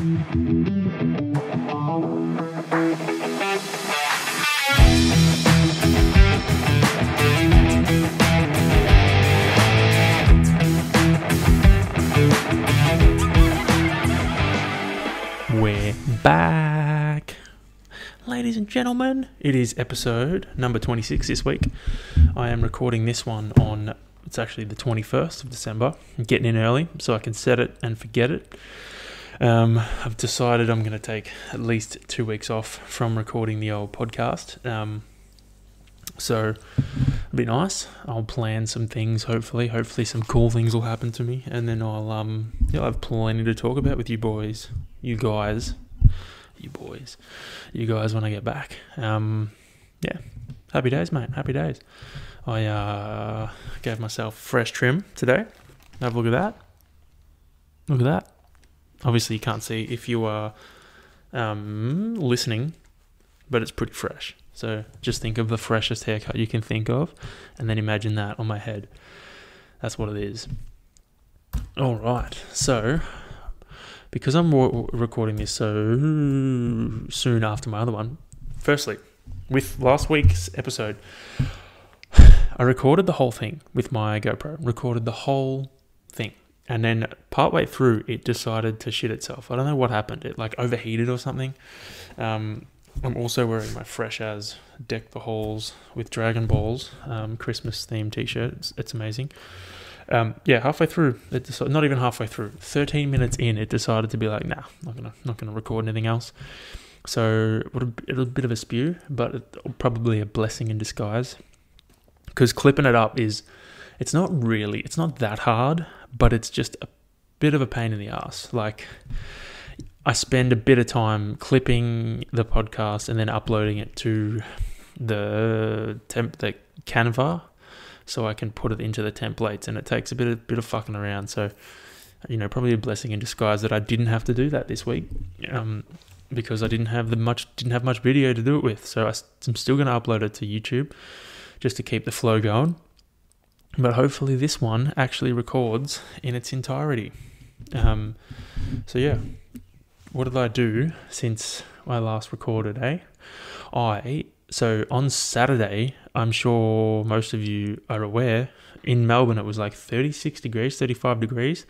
We're back. Ladies and gentlemen, it is episode number 26 this week. I am recording this one on, it's actually the 21st of December. I'm getting in early so I can set it and forget it. Um, I've decided I'm going to take at least two weeks off from recording the old podcast. Um, so it'll be nice. I'll plan some things. Hopefully, hopefully some cool things will happen to me, and then I'll um, you'll have plenty to talk about with you boys, you guys, you boys, you guys when I get back. Um, yeah, happy days, mate. Happy days. I uh, gave myself fresh trim today. Have a look at that. Look at that. Obviously, you can't see if you are um, listening, but it's pretty fresh. So just think of the freshest haircut you can think of, and then imagine that on my head. That's what it is. All right. So, because I'm recording this so soon after my other one, firstly, with last week's episode, I recorded the whole thing with my GoPro, recorded the whole. And then partway through, it decided to shit itself. I don't know what happened. It like overheated or something. Um, I'm also wearing my fresh as Deck the Halls with Dragon Balls um, Christmas themed t shirt. It's, it's amazing. Um, yeah, halfway through, it decided, not even halfway through, 13 minutes in, it decided to be like, nah, not gonna, not gonna record anything else. So it would a bit of a spew, but probably a blessing in disguise. Because clipping it up is, it's not really, it's not that hard, but it's just a bit of a pain in the ass. Like, I spend a bit of time clipping the podcast and then uploading it to the temp the Canva, so I can put it into the templates, and it takes a bit of bit of fucking around. So, you know, probably a blessing in disguise that I didn't have to do that this week, um, because I didn't have the much didn't have much video to do it with. So I, I'm still going to upload it to YouTube, just to keep the flow going. But hopefully, this one actually records in its entirety. Um, so yeah, what did I do since I last recorded, eh? I so on Saturday, I'm sure most of you are aware, in Melbourne it was like 36 degrees, 35 degrees,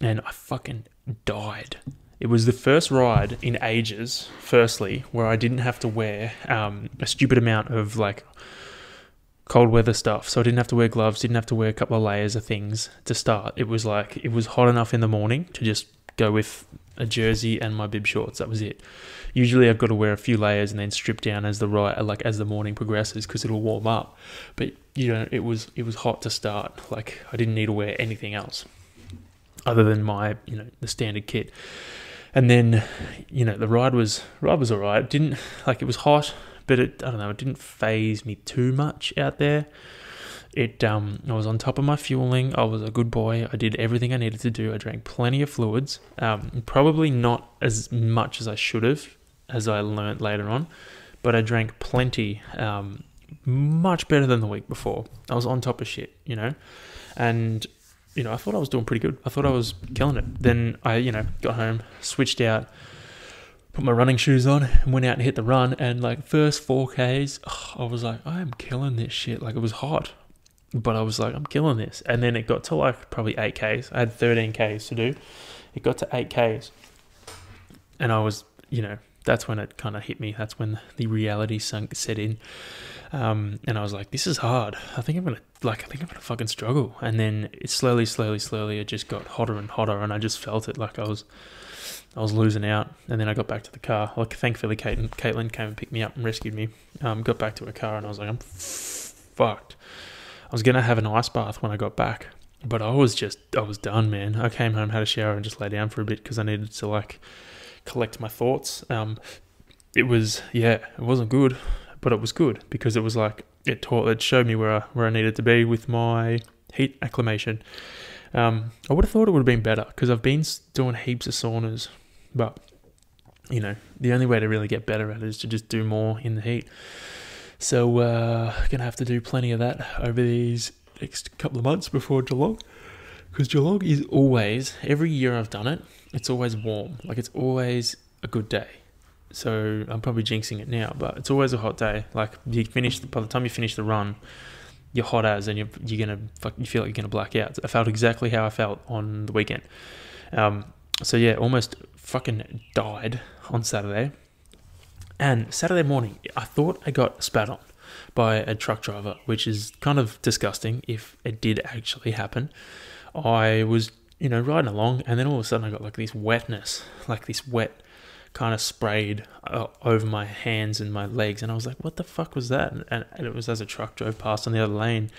and I fucking died. It was the first ride in ages, firstly, where I didn't have to wear um, a stupid amount of like cold weather stuff. So I didn't have to wear gloves, didn't have to wear a couple of layers of things to start. It was like, it was hot enough in the morning to just go with a jersey and my bib shorts. That was it. Usually I've got to wear a few layers and then strip down as the right like as the morning progresses because it'll warm up. But you know, it was it was hot to start. Like I didn't need to wear anything else other than my you know the standard kit. And then you know the ride was ride was alright. Didn't like it was hot, but it I don't know it didn't faze me too much out there. It um, I was on top of my fueling. I was a good boy. I did everything I needed to do. I drank plenty of fluids. Um, probably not as much as I should have, as I learnt later on, but I drank plenty. Um, much better than the week before. I was on top of shit, you know, and you know I thought I was doing pretty good. I thought I was killing it. Then I you know got home, switched out, put my running shoes on, and went out and hit the run. And like first four Ks, oh, I was like, I am killing this shit. Like it was hot but I was like, I'm killing this. And then it got to like probably 8Ks. I had 13 Ks to do. It got to 8 Ks. And I was, you know, that's when it kind of hit me. That's when the reality sunk set in. Um, and I was like, this is hard. I think I'm to, like, I think I'm to fucking struggle. And then it slowly, slowly, slowly, it just got hotter and hotter. And I just felt it like I was, I was losing out. And then I got back to the car. Like, thankfully, Caitlin, Caitlin came and picked me up and rescued me. Um, got back to her car and I was like, I'm fucked. I was gonna have an ice bath when I got back, but I was just I was done, man. I came home, had a shower, and just lay down for a bit because I needed to like collect my thoughts. Um, it was yeah, it wasn't good, but it was good because it was like it taught it showed me where I, where I needed to be with my heat acclimation. Um, I would have thought it would have been better because I've been doing heaps of saunas, but you know the only way to really get better at it is to just do more in the heat. So uh, gonna have to do plenty of that over these next couple of months before Geelong. Because Geelong is always, every year I've done it, it's always warm. Like it's always a good day. So I'm probably jinxing it now, but it's always a hot day. Like you finish, by the time you finish the run, you're hot as, and you're you're gonna you feel like you're gonna black out. I felt exactly how I felt on the weekend. Um, so yeah, almost fucking died on Saturday. And Saturday morning, I thought I got spat on by a truck driver, which is kind of disgusting if it did actually happen. I was, you know, riding along, and then all of a sudden I got like this wetness, like this wet kind of sprayed uh, over my hands and my legs, and I was like, "What the fuck was that?" And, and it was as a truck drove past on the other lane,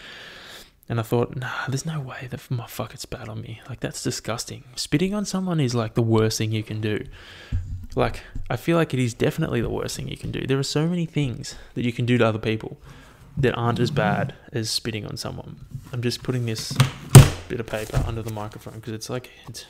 and I thought, "Nah, there's no way that my fuck it spat on me. Like that's disgusting. Spitting on someone is like the worst thing you can do. Like I feel like it is definitely the worst thing you can do. There are so many things that you can do to other people that aren't as bad as spitting on someone. I'm just putting this bit of paper under the microphone because it's like it's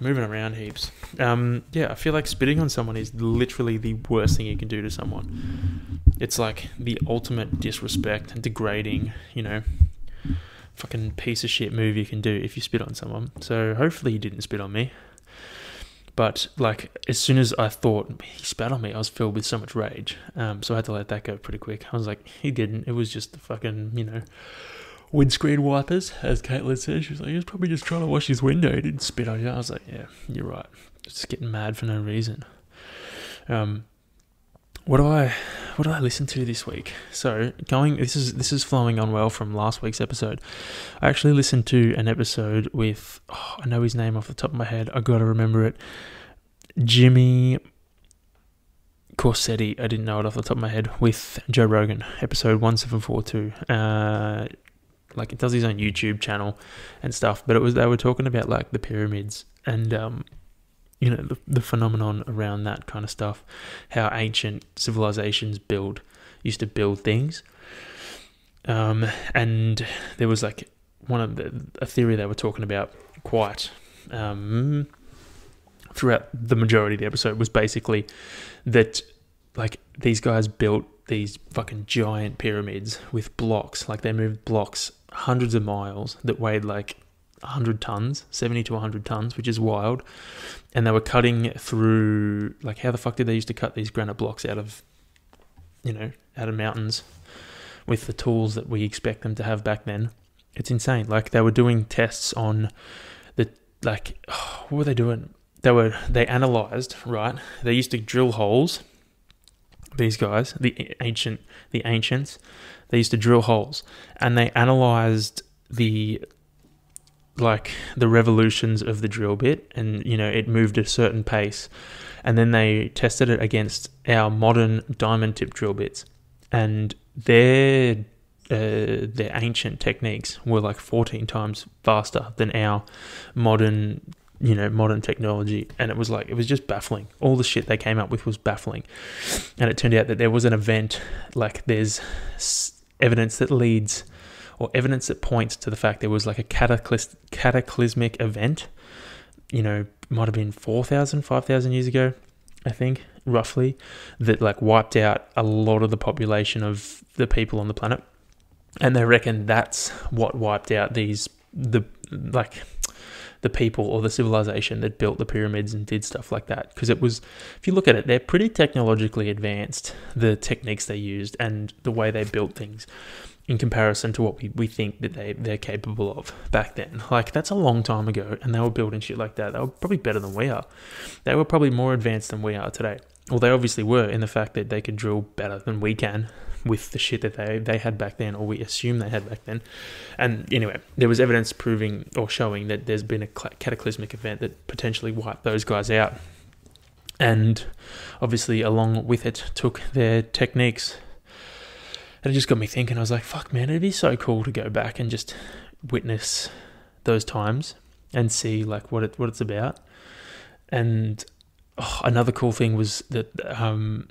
moving around heaps. Um, yeah, I feel like spitting on someone is literally the worst thing you can do to someone. It's like the ultimate disrespect and degrading, you know, fucking piece of shit move you can do if you spit on someone. So hopefully he didn't spit on me. But like as soon as I thought he spat on me, I was filled with so much rage. Um, so I had to let that go pretty quick. I was like, he didn't. It was just the fucking, you know, windscreen wipers, as Caitlin said. She was like, he was probably just trying to wash his window. He didn't spit on you. I was like, yeah, you're right. Just getting mad for no reason. Um, what do I what do I listen to this week? So going this is this is flowing on well from last week's episode. I actually listened to an episode with oh, I know his name off the top of my head. I gotta remember it. Jimmy Corsetti, I didn't know it off the top of my head, with Joe Rogan, episode 1742. Uh, like it does his own YouTube channel and stuff, but it was they were talking about like the pyramids and um, you know the, the phenomenon around that kind of stuff how ancient civilizations build used to build things. Um, and there was like one of the a theory they were talking about quite um, throughout the majority of the episode was basically that like these guys built these fucking giant pyramids with blocks. Like they moved blocks hundreds of miles that weighed like 100 tons, 70 to 100 tons, which is wild. And they were cutting through, like, how the fuck did they used to cut these granite blocks out of, you know, out of mountains with the tools that we expect them to have back then? It's insane. Like, they were doing tests on the, like, oh, what were they doing? They were, they analyzed, right? They used to drill holes, these guys, the ancient, the ancients, they used to drill holes and they analyzed the like the revolutions of the drill bit and you know it moved a certain pace and then they tested it against our modern diamond tip drill bits and their uh, their ancient techniques were like 14 times faster than our modern you know modern technology and it was like it was just baffling all the shit they came up with was baffling and it turned out that there was an event like there's evidence that leads or evidence that points to the fact there was like a cataclys- cataclysmic event, you know, might have been 4,000, 5,000 years ago, I think, roughly, that like wiped out a lot of the population of the people on the planet. And they reckon that's what wiped out these, the like, the people or the civilization that built the pyramids and did stuff like that. Because it was, if you look at it, they're pretty technologically advanced, the techniques they used and the way they built things in comparison to what we, we think that they, they're capable of back then. Like, that's a long time ago, and they were building shit like that. They were probably better than we are. They were probably more advanced than we are today. Well, they obviously were in the fact that they could drill better than we can with the shit that they, they had back then, or we assume they had back then. And anyway, there was evidence proving or showing that there's been a cataclysmic event that potentially wiped those guys out. And obviously, along with it, took their techniques and it just got me thinking. I was like, fuck, man, it'd be so cool to go back and just witness those times and see like what it what it's about. And oh, another cool thing was that um,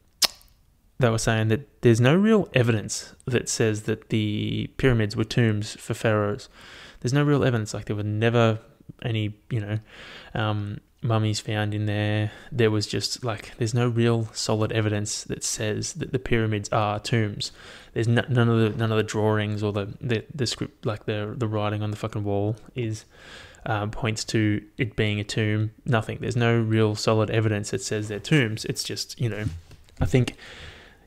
they were saying that there's no real evidence that says that the pyramids were tombs for pharaohs. There's no real evidence. Like there were never any, you know, um, mummies found in there. There was just like there's no real solid evidence that says that the pyramids are tombs. There's n- none of the none of the drawings or the, the the script like the the writing on the fucking wall is um, points to it being a tomb. Nothing. There's no real solid evidence that says they're tombs. It's just you know, I think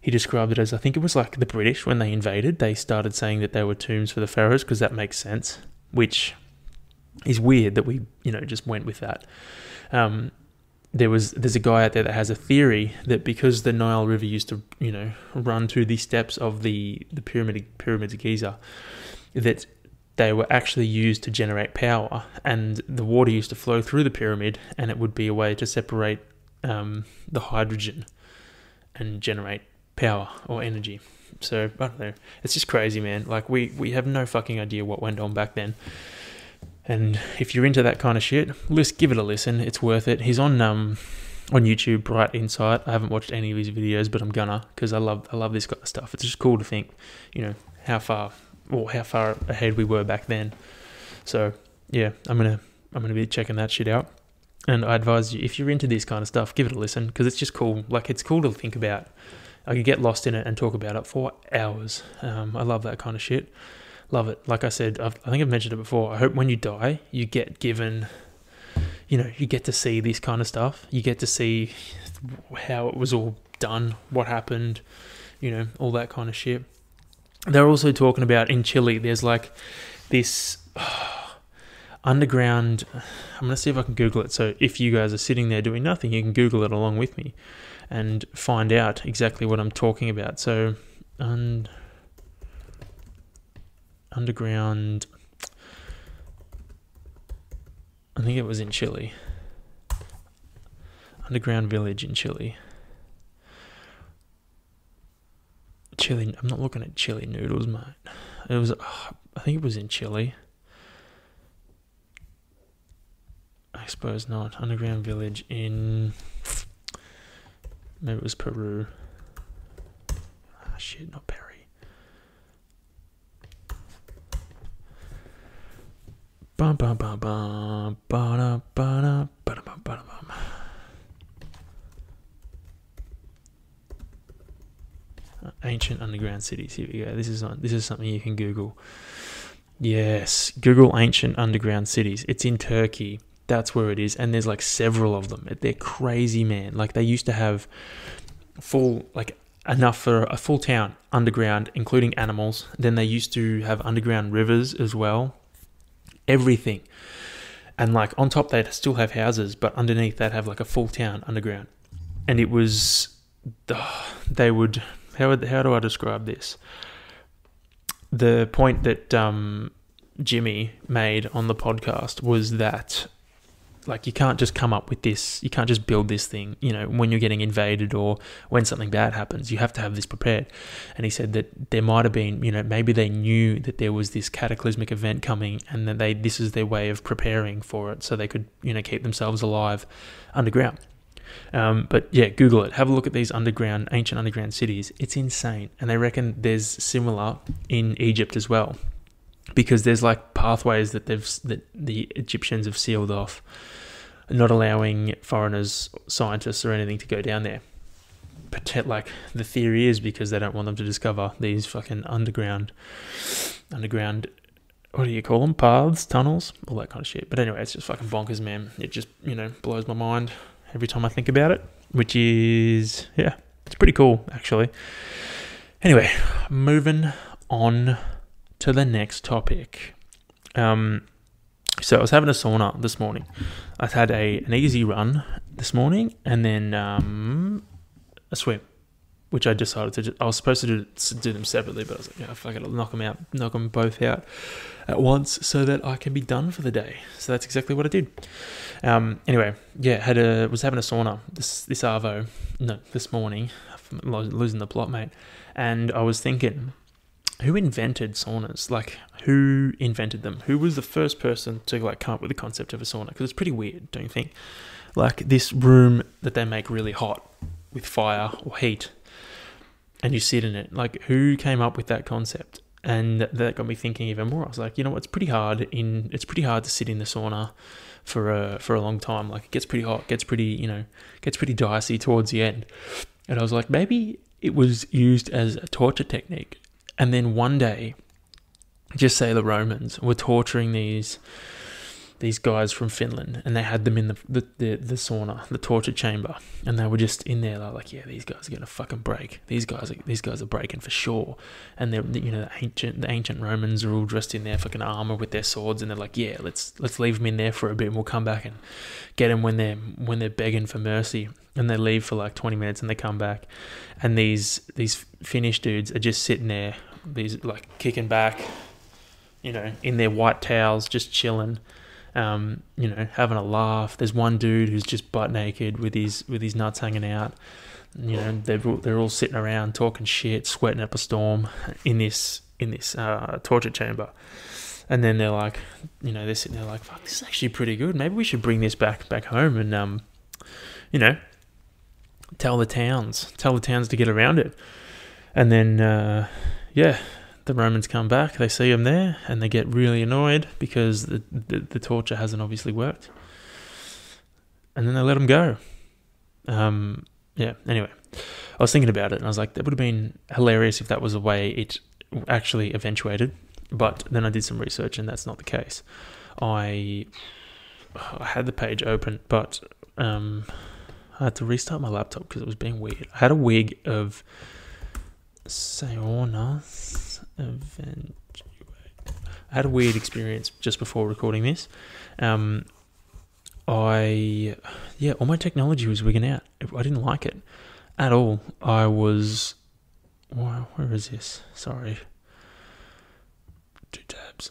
he described it as I think it was like the British when they invaded. They started saying that they were tombs for the pharaohs because that makes sense. Which is weird that we you know just went with that. Um, there was there's a guy out there that has a theory that because the Nile River used to you know run through the steps of the the pyramid pyramids of Giza, that they were actually used to generate power, and the water used to flow through the pyramid, and it would be a way to separate um, the hydrogen and generate power or energy. So I don't know. It's just crazy, man. Like we we have no fucking idea what went on back then. And if you're into that kind of shit, list give it a listen. It's worth it. He's on um on YouTube, Bright Insight. I haven't watched any of his videos, but I'm gonna because I love I love this kind of stuff. It's just cool to think, you know, how far or how far ahead we were back then. So yeah, I'm gonna I'm gonna be checking that shit out. And I advise you if you're into this kind of stuff, give it a listen because it's just cool. Like it's cool to think about. I could get lost in it and talk about it for hours. Um, I love that kind of shit. Love it. Like I said, I've, I think I've mentioned it before. I hope when you die, you get given, you know, you get to see this kind of stuff. You get to see how it was all done, what happened, you know, all that kind of shit. They're also talking about in Chile, there's like this underground. I'm going to see if I can Google it. So if you guys are sitting there doing nothing, you can Google it along with me and find out exactly what I'm talking about. So, un- underground. I think it was in Chile. Underground village in Chile. Chili. I'm not looking at chili noodles, mate. It was. Oh, I think it was in Chile. I suppose not. Underground village in. Maybe it was Peru. Ah, shit, not Perry. Bum bum bum bum ba da ba da ba da ba ba ba ba Ancient underground cities. Here we go. This is on, this is something you can Google. Yes, Google ancient underground cities. It's in Turkey. That's where it is, and there's like several of them. They're crazy, man. Like they used to have full like enough for a full town underground, including animals. Then they used to have underground rivers as well. Everything, and like on top they'd still have houses, but underneath they'd have like a full town underground. And it was, they would how how do I describe this? The point that um, Jimmy made on the podcast was that like you can't just come up with this you can't just build this thing you know when you're getting invaded or when something bad happens you have to have this prepared and he said that there might have been you know maybe they knew that there was this cataclysmic event coming and that they this is their way of preparing for it so they could you know keep themselves alive underground um, but yeah, Google it. Have a look at these underground, ancient underground cities. It's insane, and they reckon there's similar in Egypt as well, because there's like pathways that they've that the Egyptians have sealed off, not allowing foreigners, scientists, or anything to go down there. Like the theory is because they don't want them to discover these fucking underground, underground what do you call them? Paths, tunnels, all that kind of shit. But anyway, it's just fucking bonkers, man. It just, you know, blows my mind every time I think about it, which is, yeah, it's pretty cool, actually. Anyway, moving on to the next topic. Um, so I was having a sauna this morning. I had a an easy run this morning, and then um, a swim, which I decided to. I was supposed to do, to do them separately, but I was like, yeah, fuck it, I'll knock them out, knock them both out at once, so that I can be done for the day. So that's exactly what I did. Um, anyway, yeah, had a was having a sauna this this arvo no this morning, I'm losing the plot, mate, and I was thinking, who invented saunas? Like, who invented them? Who was the first person to like come up with the concept of a sauna? Because it's pretty weird, don't you think? Like this room that they make really hot with fire or heat, and you sit in it. Like, who came up with that concept? and that got me thinking even more. I was like, you know, it's pretty hard in it's pretty hard to sit in the sauna for a for a long time. Like it gets pretty hot, gets pretty you know gets pretty dicey towards the end. And I was like, maybe it was used as a torture technique. And then one day, just say the Romans were torturing these these guys from Finland, and they had them in the the, the, the sauna, the torture chamber, and they were just in there They're like, yeah, these guys are gonna fucking break. These guys are these guys are breaking for sure. And they're you know the ancient the ancient Romans are all dressed in their fucking armor with their swords, and they're like, yeah, let's let's leave them in there for a bit, and we'll come back and get them when they're when they're begging for mercy. And they leave for like twenty minutes, and they come back, and these these Finnish dudes are just sitting there, these like kicking back, you know, in their white towels, just chilling um, you know, having a laugh. There's one dude who's just butt naked with his with his nuts hanging out. You know, they're they're all sitting around talking shit, sweating up a storm in this in this uh, torture chamber. And then they're like, you know, they're sitting there like, "Fuck, this is actually pretty good. Maybe we should bring this back back home and, um, you know, tell the towns, tell the towns to get around it." And then, uh, yeah, the Romans come back, they see him there, and they get really annoyed because the, the, the torture hasn't obviously worked. And then they let him go. Um, yeah, anyway, I was thinking about it and I was like, that would have been hilarious if that was the way it actually eventuated. But then I did some research and that's not the case. I, I had the page open, but um, I had to restart my laptop because it was being weird. I had a wig of Sayona eventuate. I had a weird experience just before recording this. Um, I, yeah, all my technology was wigging out. I didn't like it at all. I was, wow, where is this? Sorry. Two tabs.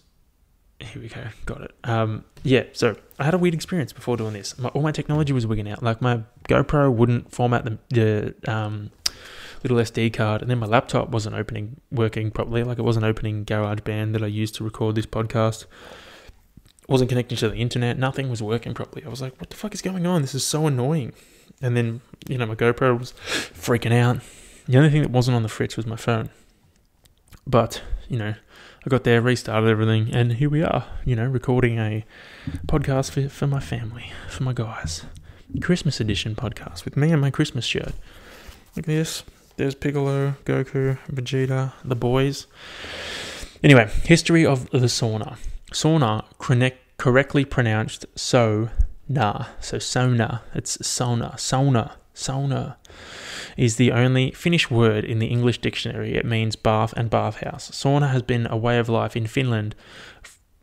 Here we go. Got it. Um, yeah, so I had a weird experience before doing this. My, all my technology was wigging out. Like my GoPro wouldn't format the, the um, little SD card, and then my laptop wasn't opening, working properly. Like it wasn't opening GarageBand that I used to record this podcast. wasn't connecting to the internet. Nothing was working properly. I was like, "What the fuck is going on? This is so annoying." And then you know my GoPro was freaking out. The only thing that wasn't on the fritz was my phone. But you know, I got there, restarted everything, and here we are. You know, recording a podcast for for my family, for my guys. Christmas edition podcast with me and my Christmas shirt. At this. There's Piccolo, Goku, Vegeta, the boys. Anyway, history of the sauna. Sauna, correctly pronounced so na. So sauna. It's sauna. Sauna. Sauna is the only Finnish word in the English dictionary. It means bath and bathhouse. Sauna has been a way of life in Finland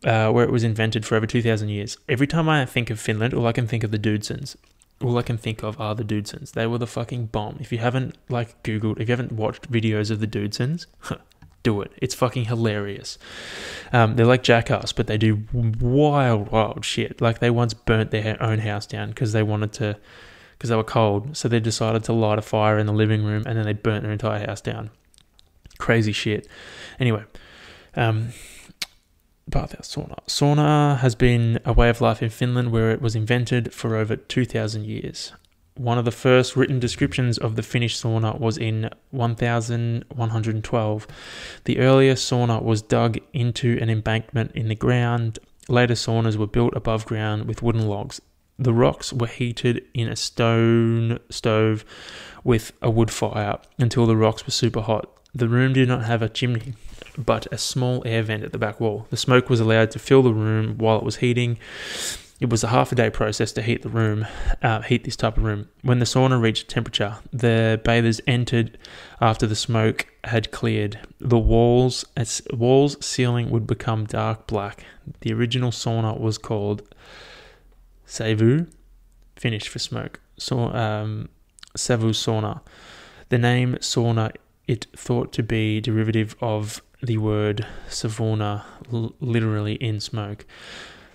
uh, where it was invented for over 2,000 years. Every time I think of Finland, all I can think of the Dudesons all I can think of are the Dudesons. They were the fucking bomb. If you haven't like Googled, if you haven't watched videos of the Dudesons, do it. It's fucking hilarious. Um, they're like Jackass, but they do wild, wild shit. Like they once burnt their own house down because they wanted to, because they were cold. So they decided to light a fire in the living room and then they burnt their entire house down. Crazy shit. Anyway, um, bathhouse sauna. Sauna has been a way of life in Finland where it was invented for over 2,000 years. One of the first written descriptions of the Finnish sauna was in 1112. The earliest sauna was dug into an embankment in the ground. Later saunas were built above ground with wooden logs. The rocks were heated in a stone stove with a wood fire until the rocks were super hot. The room did not have a chimney, but a small air vent at the back wall. The smoke was allowed to fill the room while it was heating. It was a half a day process to heat the room, uh, heat this type of room. When the sauna reached temperature, the bathers entered after the smoke had cleared. The walls, walls, ceiling would become dark black. The original sauna was called Savu, Finnish for smoke. So, um, Savu sauna. The name sauna it thought to be derivative of the word sauna, literally in smoke.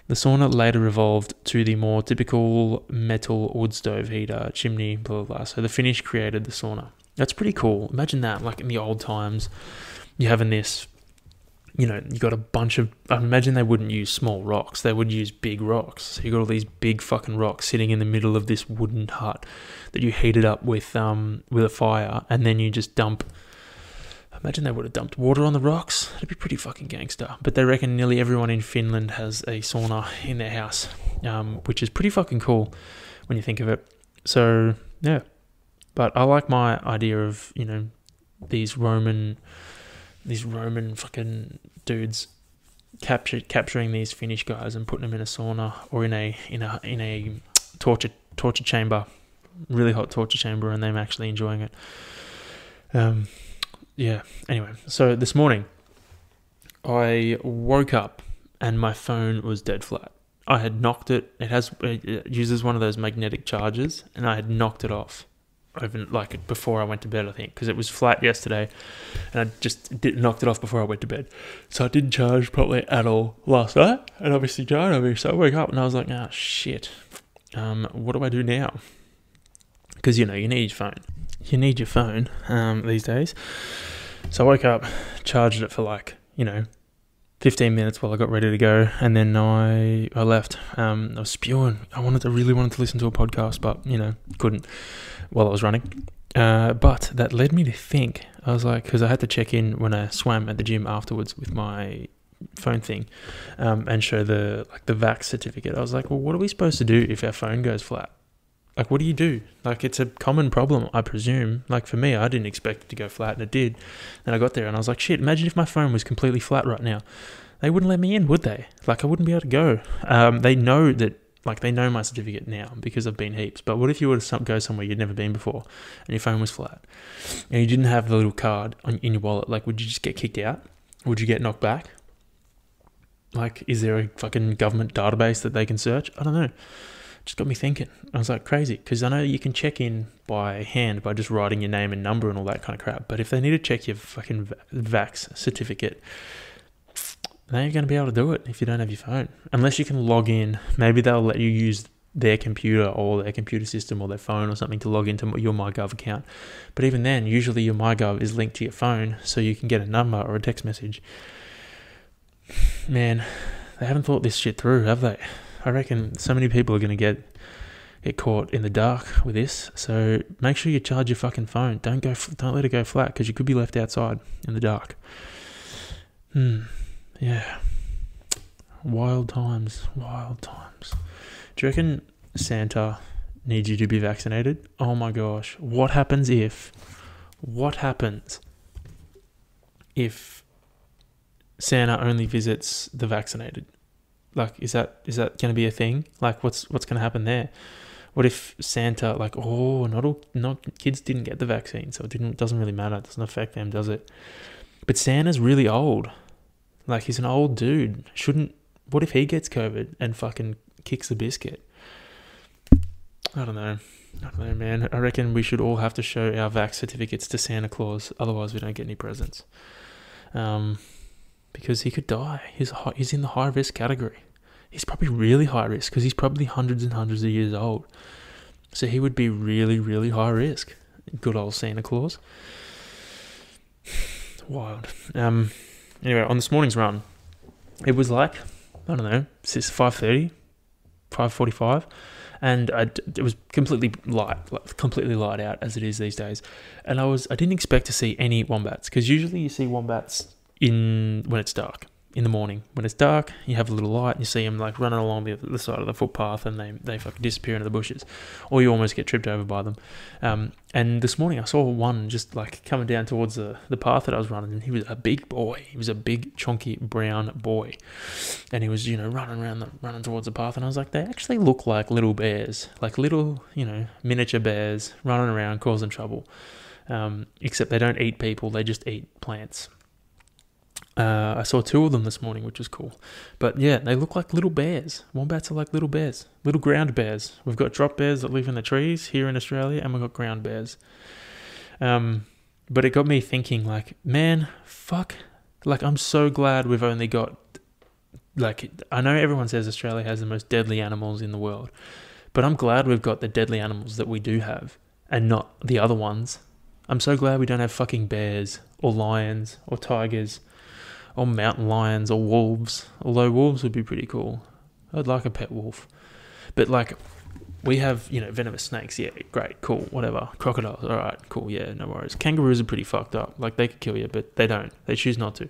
The sauna later evolved to the more typical metal wood stove heater, chimney, blah, blah, blah. So the Finnish created the sauna. That's pretty cool. Imagine that, like in the old times, you're having this, you know, you got a bunch of, I imagine they wouldn't use small rocks, they would use big rocks. So you got all these big fucking rocks sitting in the middle of this wooden hut that you heated up with, um, with a fire, and then you just dump Imagine they would have dumped water on the rocks. That'd be pretty fucking gangster. But they reckon nearly everyone in Finland has a sauna in their house, um, which is pretty fucking cool when you think of it. So yeah, but I like my idea of you know these Roman, these Roman fucking dudes capture, capturing these Finnish guys and putting them in a sauna or in a in a in a torture torture chamber, really hot torture chamber, and them actually enjoying it. Um, yeah. Anyway, so this morning I woke up and my phone was dead flat. I had knocked it. It has it uses one of those magnetic chargers, and I had knocked it off over like before I went to bed. I think because it was flat yesterday, and I just did, knocked it off before I went to bed. So I didn't charge properly at all last night, and obviously jarred over. So I woke up and I was like, "Ah, oh, shit. Um, what do I do now?" Because you know you need your phone. You need your phone um, these days. So I woke up, charged it for like you know 15 minutes while I got ready to go, and then I I left. Um, I was spewing. I wanted to really wanted to listen to a podcast, but you know couldn't while I was running. Uh, but that led me to think. I was like, because I had to check in when I swam at the gym afterwards with my phone thing, um, and show the like the vax certificate. I was like, well, what are we supposed to do if our phone goes flat? Like, what do you do? Like, it's a common problem, I presume. Like, for me, I didn't expect it to go flat, and it did. And I got there, and I was like, shit, imagine if my phone was completely flat right now. They wouldn't let me in, would they? Like, I wouldn't be able to go. Um, they know that, like, they know my certificate now because I've been heaps. But what if you were to go somewhere you'd never been before, and your phone was flat, and you didn't have the little card on, in your wallet? Like, would you just get kicked out? Would you get knocked back? Like, is there a fucking government database that they can search? I don't know just got me thinking. I was like, crazy, because I know you can check in by hand by just writing your name and number and all that kind of crap. But if they need to check your fucking vax certificate, they ain't going to be able to do it if you don't have your phone. Unless you can log in. Maybe they'll let you use their computer or their computer system or their phone or something to log into your MyGov account. But even then, usually your MyGov is linked to your phone so you can get a number or a text message. Man, they haven't thought this shit through, have they? I reckon so many people are going to get get caught in the dark with this. So make sure you charge your fucking phone. Don't go. Don't let it go flat because you could be left outside in the dark. Hmm. Yeah. Wild times. Wild times. Do you reckon Santa needs you to be vaccinated? Oh my gosh. What happens if? What happens if Santa only visits the vaccinated? Like, is that is that going to be a thing? Like, what's what's going to happen there? What if Santa, like, oh, not all, not kids didn't get the vaccine, so it didn't doesn't really matter. It doesn't affect them, does it? But Santa's really old. Like, he's an old dude. Shouldn't. What if he gets COVID and fucking kicks the biscuit? I don't know. I don't know, man. I reckon we should all have to show our vax certificates to Santa Claus, otherwise we don't get any presents. Um, because he could die. He's he's in the high risk category he's probably really high risk because he's probably hundreds and hundreds of years old. So he would be really, really high risk. Good old Santa Claus. Wild. Um. Anyway, on this morning's run, it was like I don't know, it's five thirty, five forty-five, and I, it was completely light, completely light out as it is these days. And I was I didn't expect to see any wombats because usually you see wombats in when it's dark in the morning when it's dark. You have a little light, and you see them like running along the, the side of the footpath, and they they fucking disappear into the bushes, or you almost get tripped over by them. Um, and this morning I saw one just like coming down towards the, the path that I was running, and he was a big boy. He was a big chunky brown boy, and he was you know running around the running towards the path, and I was like, they actually look like little bears, like little you know miniature bears running around causing trouble. Um, except they don't eat people; they just eat plants. Uh, I saw two of them this morning, which was cool. But yeah, they look like little bears. Wombats are like little bears, little ground bears. We've got drop bears that live in the trees here in Australia, and we've got ground bears. Um, but it got me thinking, like, man, fuck. Like, I'm so glad we've only got, like, I know everyone says Australia has the most deadly animals in the world, but I'm glad we've got the deadly animals that we do have and not the other ones. I'm so glad we don't have fucking bears or lions or tigers or mountain lions or wolves. Although wolves would be pretty cool. I'd like a pet wolf. But like We have, you know, venomous snakes. Yeah, great, cool, whatever. Crocodiles, all right, cool, yeah, no worries. Kangaroos are pretty fucked up. Like, they could kill you, but they don't. They choose not to.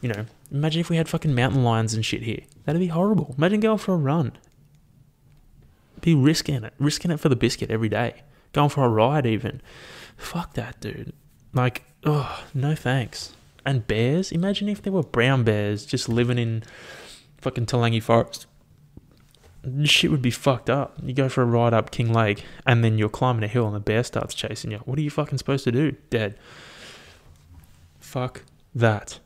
You know, imagine if we had fucking mountain lions and shit here. That'd be horrible. Imagine going for a run. Be risking it. Risking it for the biscuit every day. Going for a ride, even. Fuck that, dude. Like, oh, no thanks. And bears? Imagine if there were brown bears just living in fucking Toolangi Forest. Shit would be fucked up. You go for a ride up King Lake and then you're climbing a hill and the bear starts chasing you. What are you fucking supposed to do? Dead. Fuck that.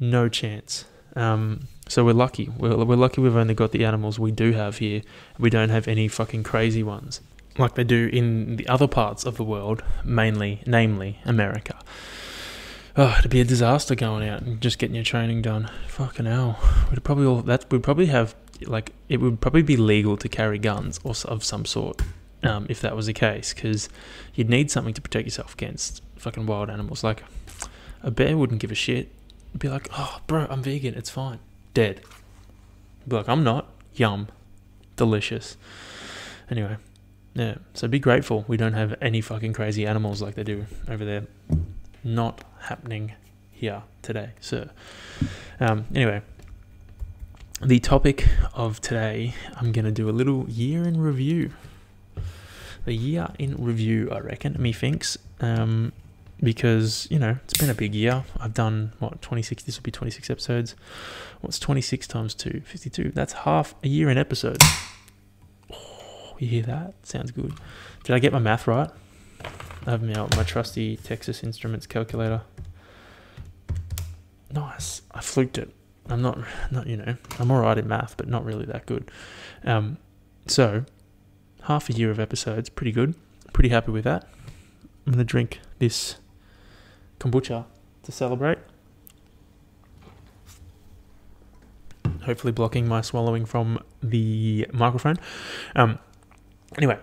No chance. Um, so we're lucky. We're, we're lucky we've only got the animals we do have here. We don't have any fucking crazy ones like they do in the other parts of the world, mainly, namely America. Oh, it'd be a disaster going out and just getting your training done. Fucking hell, we'd probably all that would probably have like it would probably be legal to carry guns or of some sort, um, if that was the case, because you'd need something to protect yourself against fucking wild animals. Like a bear wouldn't give a shit. It'd be like, oh, bro, I'm vegan, it's fine. Dead. be like, I'm not. Yum, delicious. Anyway, yeah. So be grateful we don't have any fucking crazy animals like they do over there. Not happening here today, sir. Um, anyway, the topic of today, I'm going to do a little year in review. A year in review, I reckon, methinks. Um, because, you know, it's been a big year. I've done, what, 26, this will be 26 episodes. What's 26 times 2? 52. That's half a year in episodes. Oh, you hear that? Sounds good. Did I get my math right? Have my, my trusty Texas Instruments calculator. Nice. I fluked it. I'm not, not you know, I'm alright in math, but not really that good. Um, so, half a year of episodes, pretty good. Pretty happy with that. I'm going to drink this kombucha to celebrate. Hopefully, blocking my swallowing from the microphone. Um, anyway,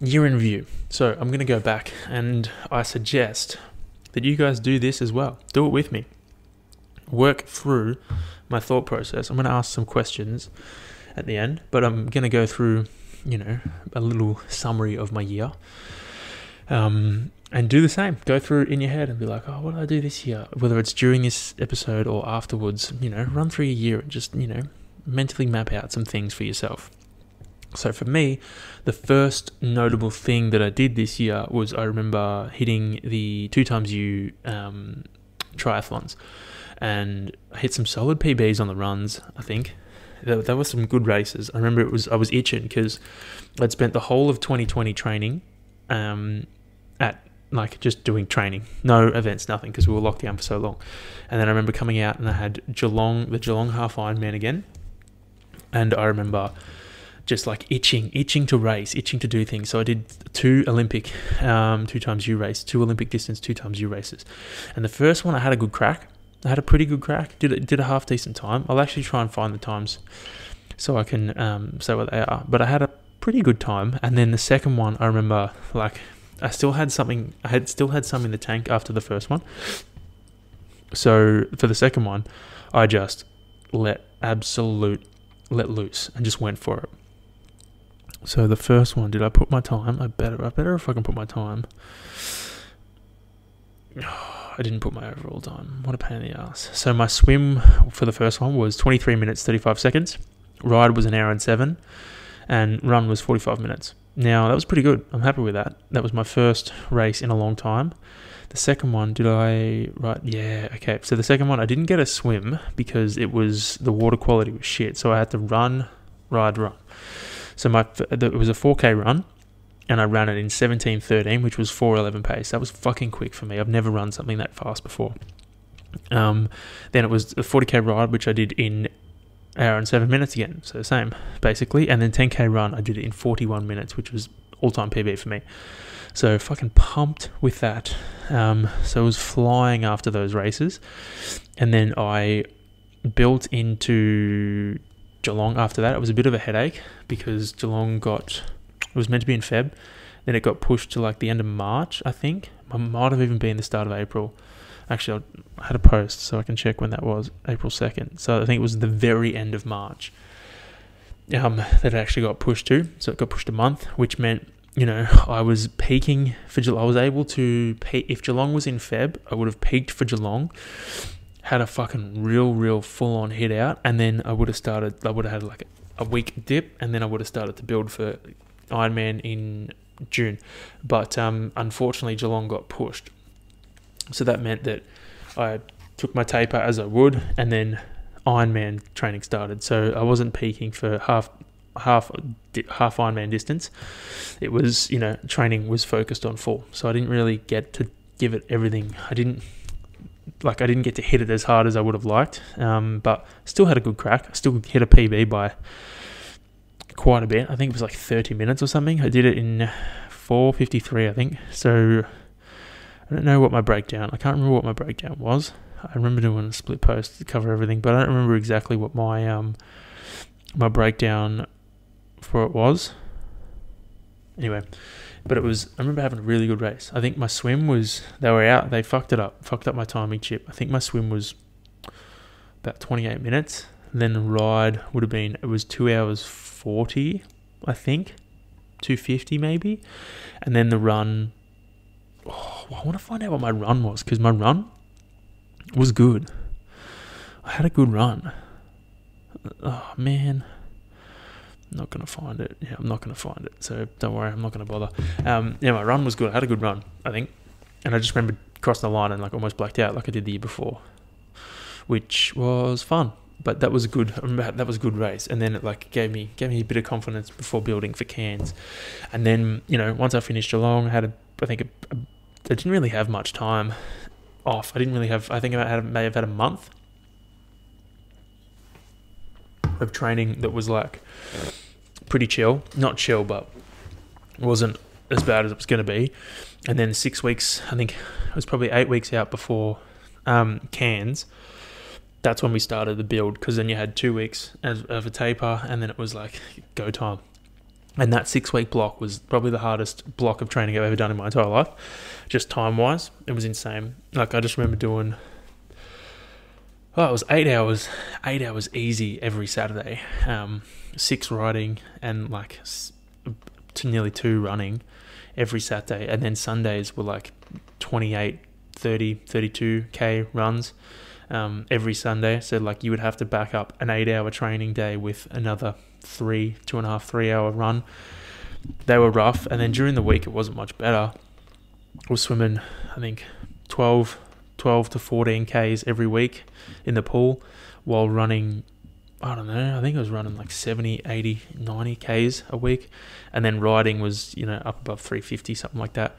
year in review. So, I'm going to go back and I suggest that you guys do this as well. Do it with me work through my thought process. I'm going to ask some questions at the end, but I'm going to go through, you know, a little summary of my year. Um, and do the same. Go through in your head and be like, oh, what did I do this year? Whether it's during this episode or afterwards, you know, run through your year and just, you know, mentally map out some things for yourself. So for me, the first notable thing that I did this year was I remember hitting the two times you um, triathlons and I hit some solid PBs on the runs. I think that, that was some good races. I remember it was I was itching because I'd spent the whole of 2020 training um, at like just doing training, no events, nothing because we were locked down for so long. And then I remember coming out and I had Geelong, the Geelong Half Ironman again, and I remember just like itching, itching to race, itching to do things. So I did two Olympic, um, two times U race, two Olympic distance, two times U races. And the first one I had a good crack. I had a pretty good crack. Did a, did a half decent time. I'll actually try and find the times so I can um, say what they are. But I had a pretty good time. And then the second one, I remember like I still had something. I had still had some in the tank after the first one. So for the second one, I just let absolute let loose and just went for it. So the first one, did I put my time? I better I better if I can put my time. I didn't put my overall time. What a pain in the ass. So my swim for the first one was 23 minutes 35 seconds. Ride was an hour and seven, and run was 45 minutes. Now that was pretty good. I'm happy with that. That was my first race in a long time. The second one, did I right? Yeah, okay. So the second one, I didn't get a swim because it was the water quality was shit. So I had to run, ride, run. So my it was a 4k run, and I ran it in 17:13, which was 4:11 pace. That was fucking quick for me. I've never run something that fast before. Um, then it was a 40k ride, which I did in hour and seven minutes again, so the same basically. And then 10k run, I did it in 41 minutes, which was all-time PB for me. So fucking pumped with that. Um, so I was flying after those races, and then I built into Geelong after that. It was a bit of a headache because Geelong got it was meant to be in Feb. Then it got pushed to like the end of March, I think. It might have even been the start of April. Actually, I had a post so I can check when that was. April 2nd. So I think it was the very end of March. um, that it actually got pushed to. So it got pushed a month, which meant you know I was peaking for Geelong. I was able to if Geelong was in Feb, I would have peaked for Geelong. Had a fucking real, real full on hit out, and then I would have started. I would have had like a week dip, and then I would have started to build for Ironman in June. But um, unfortunately, Geelong got pushed, so that meant that I took my taper as I would, and then Ironman training started. So I wasn't peaking for half half half Ironman distance. It was you know training was focused on full, so I didn't really get to give it everything. I didn't like I didn't get to hit it as hard as I would have liked, um, but still had a good crack. I still hit a PB by quite a bit. I think it was like 30 minutes or something. I did it in 4:53, I think. So I don't know what my breakdown. I can't remember what my breakdown was. I remember doing a split post to cover everything, but I don't remember exactly what my um my breakdown for it was. Anyway, but it was. I remember having a really good race. I think my swim was. They were out. They fucked it up. Fucked up my timing chip. I think my swim was about 28 minutes. Then the ride would have been. It was two hours 40, I think, 250 maybe, and then the run. Oh, I want to find out what my run was because my run was good. I had a good run. Oh man, Not gonna find it. Yeah, I'm not gonna find it. So don't worry, I'm not gonna bother. Um, yeah, my run was good. I had a good run, I think, and I just remember crossing the line and like almost blacked out like I did the year before, which was fun. But that was a good. That was a good race, and then it like gave me gave me a bit of confidence before building for Cairns, and then you know once I finished along, I had a I think a, a, I didn't really have much time off. I didn't really have. I think I had, may have had a month of training that was like pretty chill. Not chill, but wasn't as bad as it was going to be. And then six weeks, I think it was probably eight weeks out before um, Cairns. That's when we started the build because then you had two weeks of, of a taper, and then it was like go time. And that six week block was probably the hardest block of training I've ever done in my entire life, just time wise. It was insane. Like, I just remember doing, oh, it was eight hours, eight hours easy every Saturday, um, six riding, and like to nearly two running every Saturday. And then Sundays were like 28, 30, 32k runs um, every Sunday. So, like, you would have to back up an eight hour training day with another three, two and a half, three hour run. They were rough, and then during the week it wasn't much better. I was swimming, I think, 12, 12 to 14 Ks every week in the pool while running, I don't know, I think I was running like 70, 80, 90 Ks a week. And then riding was, you know, up above 350, something like that.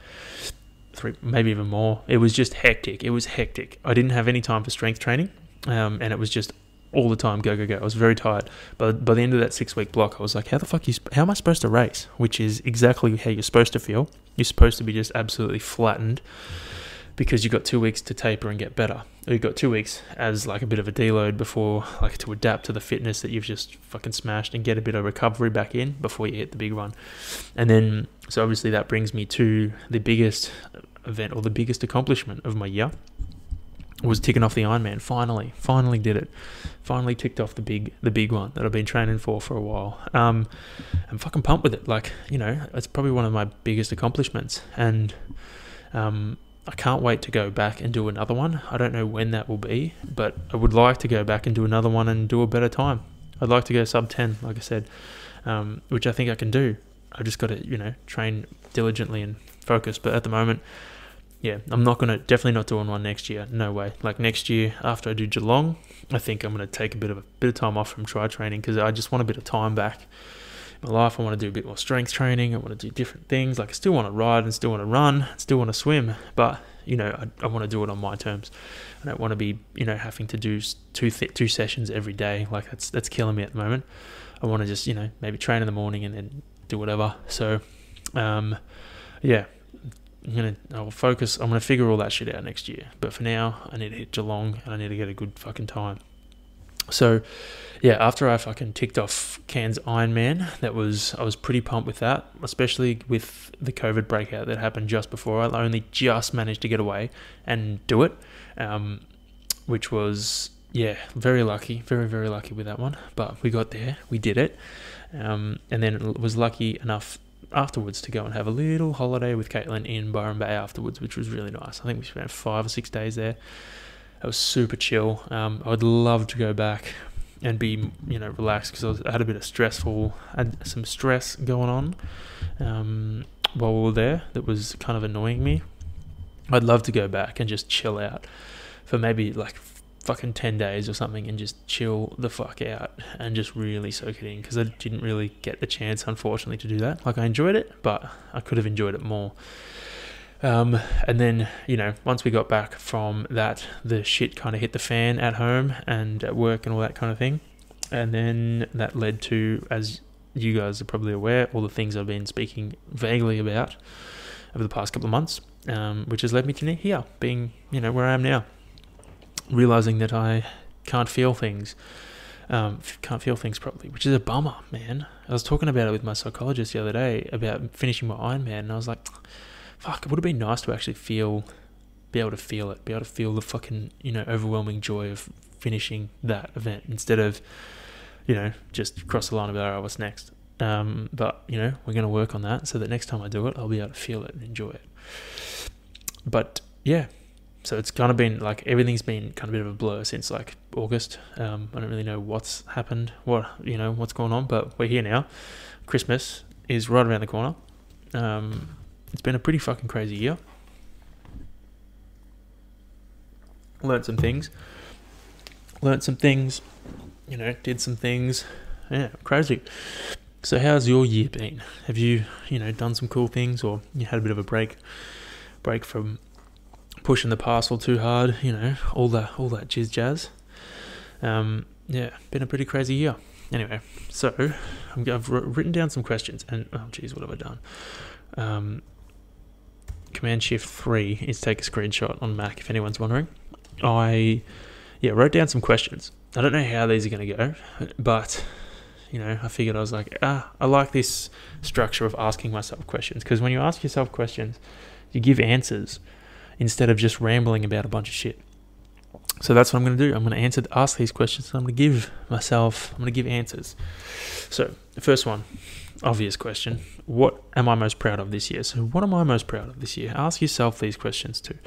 Three, maybe even more. It was just hectic. It was hectic. I didn't have any time for strength training, um, and it was just all the time, go go go. I was very tired, but by the end of that six week block, I was like, how the fuck you? How am I supposed to race? Which is exactly how you're supposed to feel. You're supposed to be just absolutely flattened because you've got two weeks to taper and get better. Or you've got two weeks as like a bit of a deload before, like to adapt to the fitness that you've just fucking smashed and get a bit of recovery back in before you hit the big run. And then, so obviously that brings me to the biggest event or the biggest accomplishment of my year was ticking off the Ironman. Finally, finally did it. Finally ticked off the big, the big one that I've been training for for a while. Um, I'm fucking pumped with it. Like you know, it's probably one of my biggest accomplishments, and um, I can't wait to go back and do another one. I don't know when that will be, but I would like to go back and do another one and do a better time. I'd like to go sub ten, like I said, um, which I think I can do. I just got to you know train diligently and focus. But at the moment yeah, I'm not gonna definitely not doing one next year. No way. Like next year after I do Geelong, I think I'm gonna take a bit of a bit of time off from tri training because I just want a bit of time back my life. I want to do a bit more strength training. I want to do different things. Like I still want to ride and still want to run, and still want to swim, but you know I, I want to do it on my terms. I don't want to be you know having to do two two sessions every day. Like that's that's killing me at the moment. I want to just you know maybe train in the morning and then do whatever. So um, yeah, I'm gonna I'll focus. I'm gonna figure all that shit out next year. But for now, I need to hit Geelong and I need to get a good fucking time. So, yeah, after I fucking ticked off Cairns Ironman, that was I was pretty pumped with that, especially with the COVID breakout that happened just before. I only just managed to get away and do it, um, which was yeah very lucky, very very lucky with that one. But we got there, we did it. um, and then was lucky enough afterwards to go and have a little holiday with Caitlin in Byron Bay afterwards, which was really nice. I think we spent five or six days there. It was super chill. Um, I'd love to go back and be you know relaxed because I, I, had a bit of stressful, had some stress going on um, while we were there that was kind of annoying me. I'd love to go back and just chill out for maybe like fucking 10 days or something and just chill the fuck out and just really soak it in because I didn't really get the chance, unfortunately, to do that. Like, I enjoyed it, but I could have enjoyed it more. Um, and then, you know, once we got back from that, the shit kind of hit the fan at home and at work and all that kind of thing. And then that led to, as you guys are probably aware, all the things I've been speaking vaguely about over the past couple of months, um, which has led me to here, being, you know, where I am now realizing that I can't feel things, um, can't feel things properly, which is a bummer, man. I was talking about it with my psychologist the other day about finishing my Ironman, and I was like, fuck, it would have been nice to actually feel, be able to feel it, be able to feel the fucking, you know, overwhelming joy of finishing that event instead of, you know, just cross the line about, oh, what's next. Um, but, you know, we're going to work on that so that next time I do it, I'll be able to feel it and enjoy it. But yeah, so it's kind of been like everything's been kind of a bit of a blur since like August. Um, I don't really know what's happened, what you know, what's going on, but we're here now. Christmas is right around the corner. Um, it's been a pretty fucking crazy year. Learned some things. Learned some things. You know, did some things. Yeah, crazy. So how's your year been? Have you, you know, done some cool things or you had a bit of a break break from pushing the parcel too hard, you know, all that all that jizz jazz. Um, yeah, been a pretty crazy year. Anyway, so i have written down some questions, and oh geez, what have I done? Um, Command Shift three is take a screenshot on Mac if anyone's wondering. I yeah wrote down some questions. I don't know how these are going to go, but you know, I figured I was like, ah, I like this structure of asking myself questions because when you ask yourself questions, you give answers instead of just rambling about a bunch of shit. So that's what I'm going to do. I'm going to answer, ask these questions. I'm going to give myself, I'm going to give answers. So the first one, obvious question: What am I most proud of this year? So what am I most proud of this year? Ask yourself these questions too.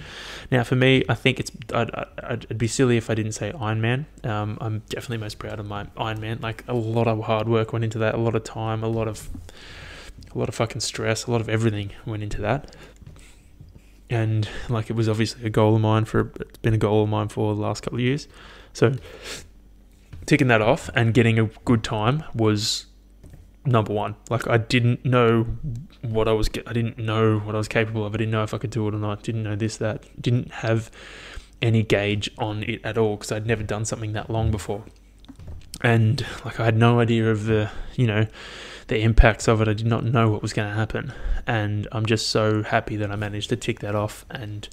Now, for me, I think it's I'd, I'd, it'd be silly if I didn't say Iron Man. Um, I'm definitely most proud of my Iron Man. Like a lot of hard work went into that, a lot of time, a lot of a lot of fucking stress, a lot of everything went into that and like it was obviously a goal of mine for it's been a goal of mine for the last couple of years. So ticking that off and getting a good time was number one. Like I didn't know what I was I didn't know what I was capable of. I didn't know if I could do it or not. Didn't know this that. Didn't have any gauge on it at all because I'd never done something that long before. And like I had no idea of the, you know, the impacts of it. I did not know what was going to happen, and I'm just so happy that I managed to tick that off and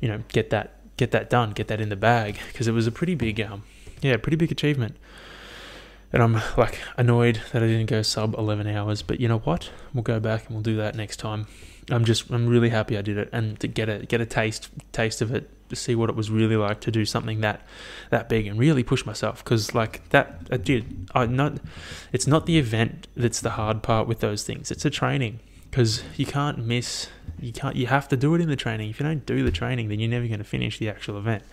you know get that get that done, get that in the bag because it was a pretty big um yeah pretty big achievement. And I'm like annoyed that I didn't go sub 11 hours, but you know what? We'll go back and we'll do that next time. I'm just I'm really happy I did it and to get a get a taste taste of it to see what it was really like to do something that that big and really push myself. Because like that I did I not it's not the event that's the hard part with those things. It's a training. Because you can't miss you can't you have to do it in the training. If you don't do the training then you're never going to finish the actual event.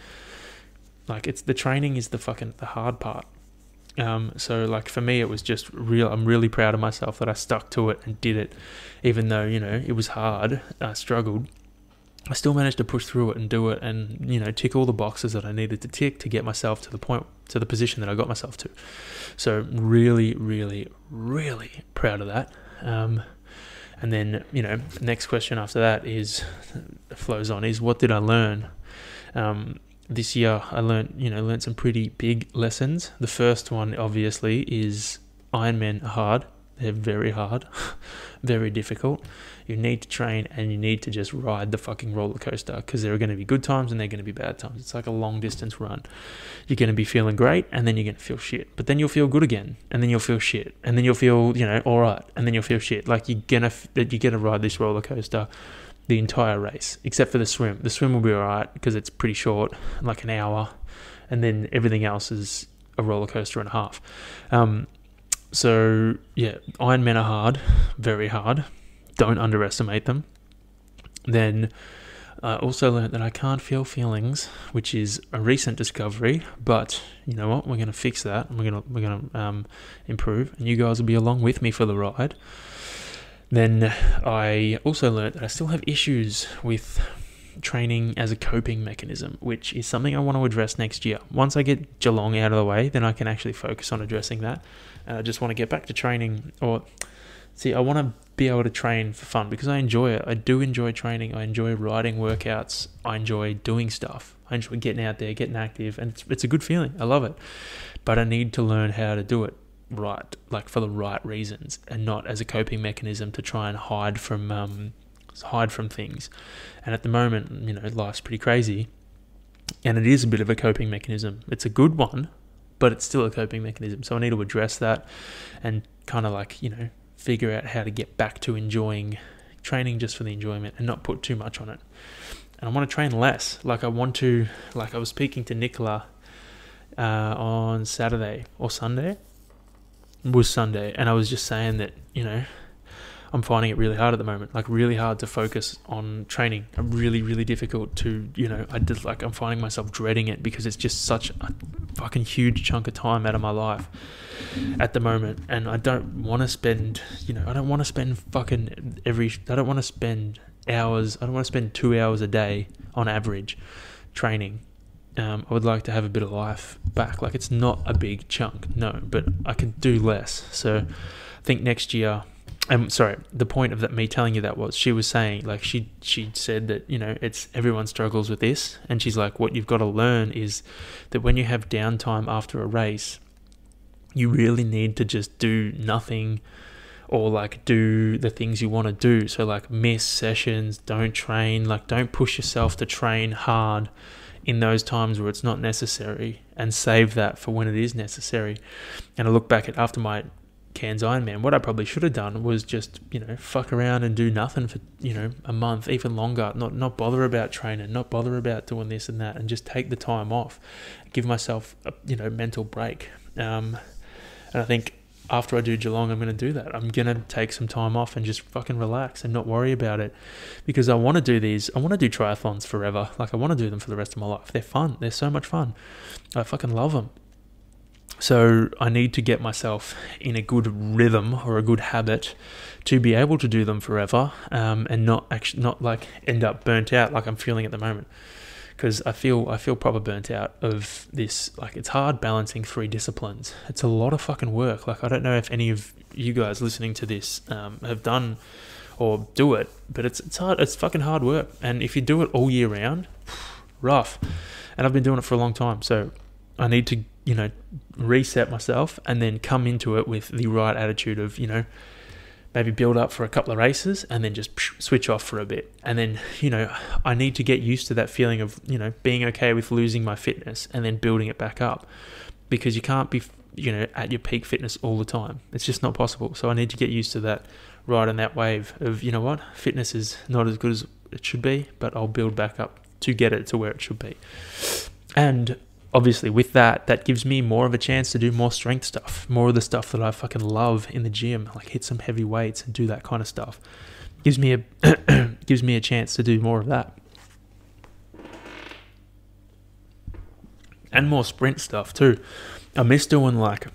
Like it's the training is the fucking the hard part um, so like for me it was just real I'm really proud of myself that I stuck to it and did it even though you know it was hard I struggled I still managed to push through it and do it and you know tick all the boxes that I needed to tick to get myself to the point to the position that I got myself to. So really, really, really proud of that. Um, and then you know next question after that is flows on is what did I learn? Um, this year I learned you know learned some pretty big lessons. The first one obviously is Ironman are hard. They're very hard, very difficult. You need to train and you need to just ride the fucking roller coaster because there are going to be good times and there are going to be bad times. It's like a long distance run. You're going to be feeling great and then you're going to feel shit. But then you'll feel good again and then you'll feel shit and then you'll feel, you know, all right and then you'll feel shit. Like you're going to you're going to ride this roller coaster the entire race except for the swim. The swim will be all right because it's pretty short, like an hour, and then everything else is a roller coaster and a half. Um, so yeah, Ironmen are hard, very hard. Don't underestimate them. Then I also learned that I can't feel feelings, which is a recent discovery. But you know what? We're gonna fix that. We're gonna we're gonna um, improve, and you guys will be along with me for the ride. Then I also learned that I still have issues with training as a coping mechanism, which is something I want to address next year. Once I get Geelong out of the way, then I can actually focus on addressing that. And I just want to get back to training or see, I want to be able to train for fun because I enjoy it. I do enjoy training. I enjoy riding workouts. I enjoy doing stuff. I enjoy getting out there, getting active, and it's, it's a good feeling. I love it. But I need to learn how to do it right, like for the right reasons, and not as a coping mechanism to try and hide from um, hide from things. And at the moment, you know, life's pretty crazy, and it is a bit of a coping mechanism. It's a good one, but it's still a coping mechanism. So I need to address that, and kind of like you know figure out how to get back to enjoying training just for the enjoyment and not put too much on it. And I want to train less. Like I want to, like I was speaking to Nicola uh, on Saturday or Sunday. Was Sunday, and I was just saying that you know I'm finding it really hard at the moment. Like really hard to focus on training. I'm Really, really difficult to, you know, I just like I'm finding myself dreading it because it's just such a fucking huge chunk of time out of my life at the moment. And I don't want to spend, you know, I don't want to spend fucking every, I don't want to spend hours, I don't want to spend two hours a day on average training. Um, I would like to have a bit of life back. Like it's not a big chunk, no, but I can do less. So I think next year I'm sorry. The point of that me telling you that was she was saying like she she said that you know it's everyone struggles with this, and she's like, what you've got to learn is that when you have downtime after a race, you really need to just do nothing or like do the things you want to do. So like miss sessions, don't train, like don't push yourself to train hard in those times where it's not necessary and save that for when it is necessary. And I look back at after my Cairns Ironman. What I probably should have done was just, you know, fuck around and do nothing for, you know, a month, even longer. Not not bother about training, not bother about doing this and that, and just take the time off, give myself, a, you know, mental break. Um, and I think after I do Geelong, I'm going to do that. I'm going to take some time off and just fucking relax and not worry about it because I want to do these. I want to do triathlons forever. Like, I want to do them for the rest of my life. They're fun. They're so much fun. I fucking love them. So I need to get myself in a good rhythm or a good habit to be able to do them forever um, and not actually not like end up burnt out like I'm feeling at the moment. Because I feel I feel proper burnt out of this. Like it's hard balancing three disciplines. It's a lot of fucking work. Like I don't know if any of you guys listening to this um, have done or do it, but it's it's hard. It's fucking hard work. And if you do it all year round, rough. And I've been doing it for a long time, so I need to you know, reset myself and then come into it with the right attitude of, you know, maybe build up for a couple of races and then just switch off for a bit. And then, you know, I need to get used to that feeling of, you know, being okay with losing my fitness and then building it back up because you can't be, you know, at your peak fitness all the time. It's just not possible. So I need to get used to that ride on that wave of, you know what, fitness is not as good as it should be, but I'll build back up to get it to where it should be. And obviously with that that gives me more of a chance to do more strength stuff more of the stuff that i fucking love in the gym like hit some heavy weights and do that kind of stuff. Gives me a gives me a chance to do more of that. And more sprint stuff too. I miss doing like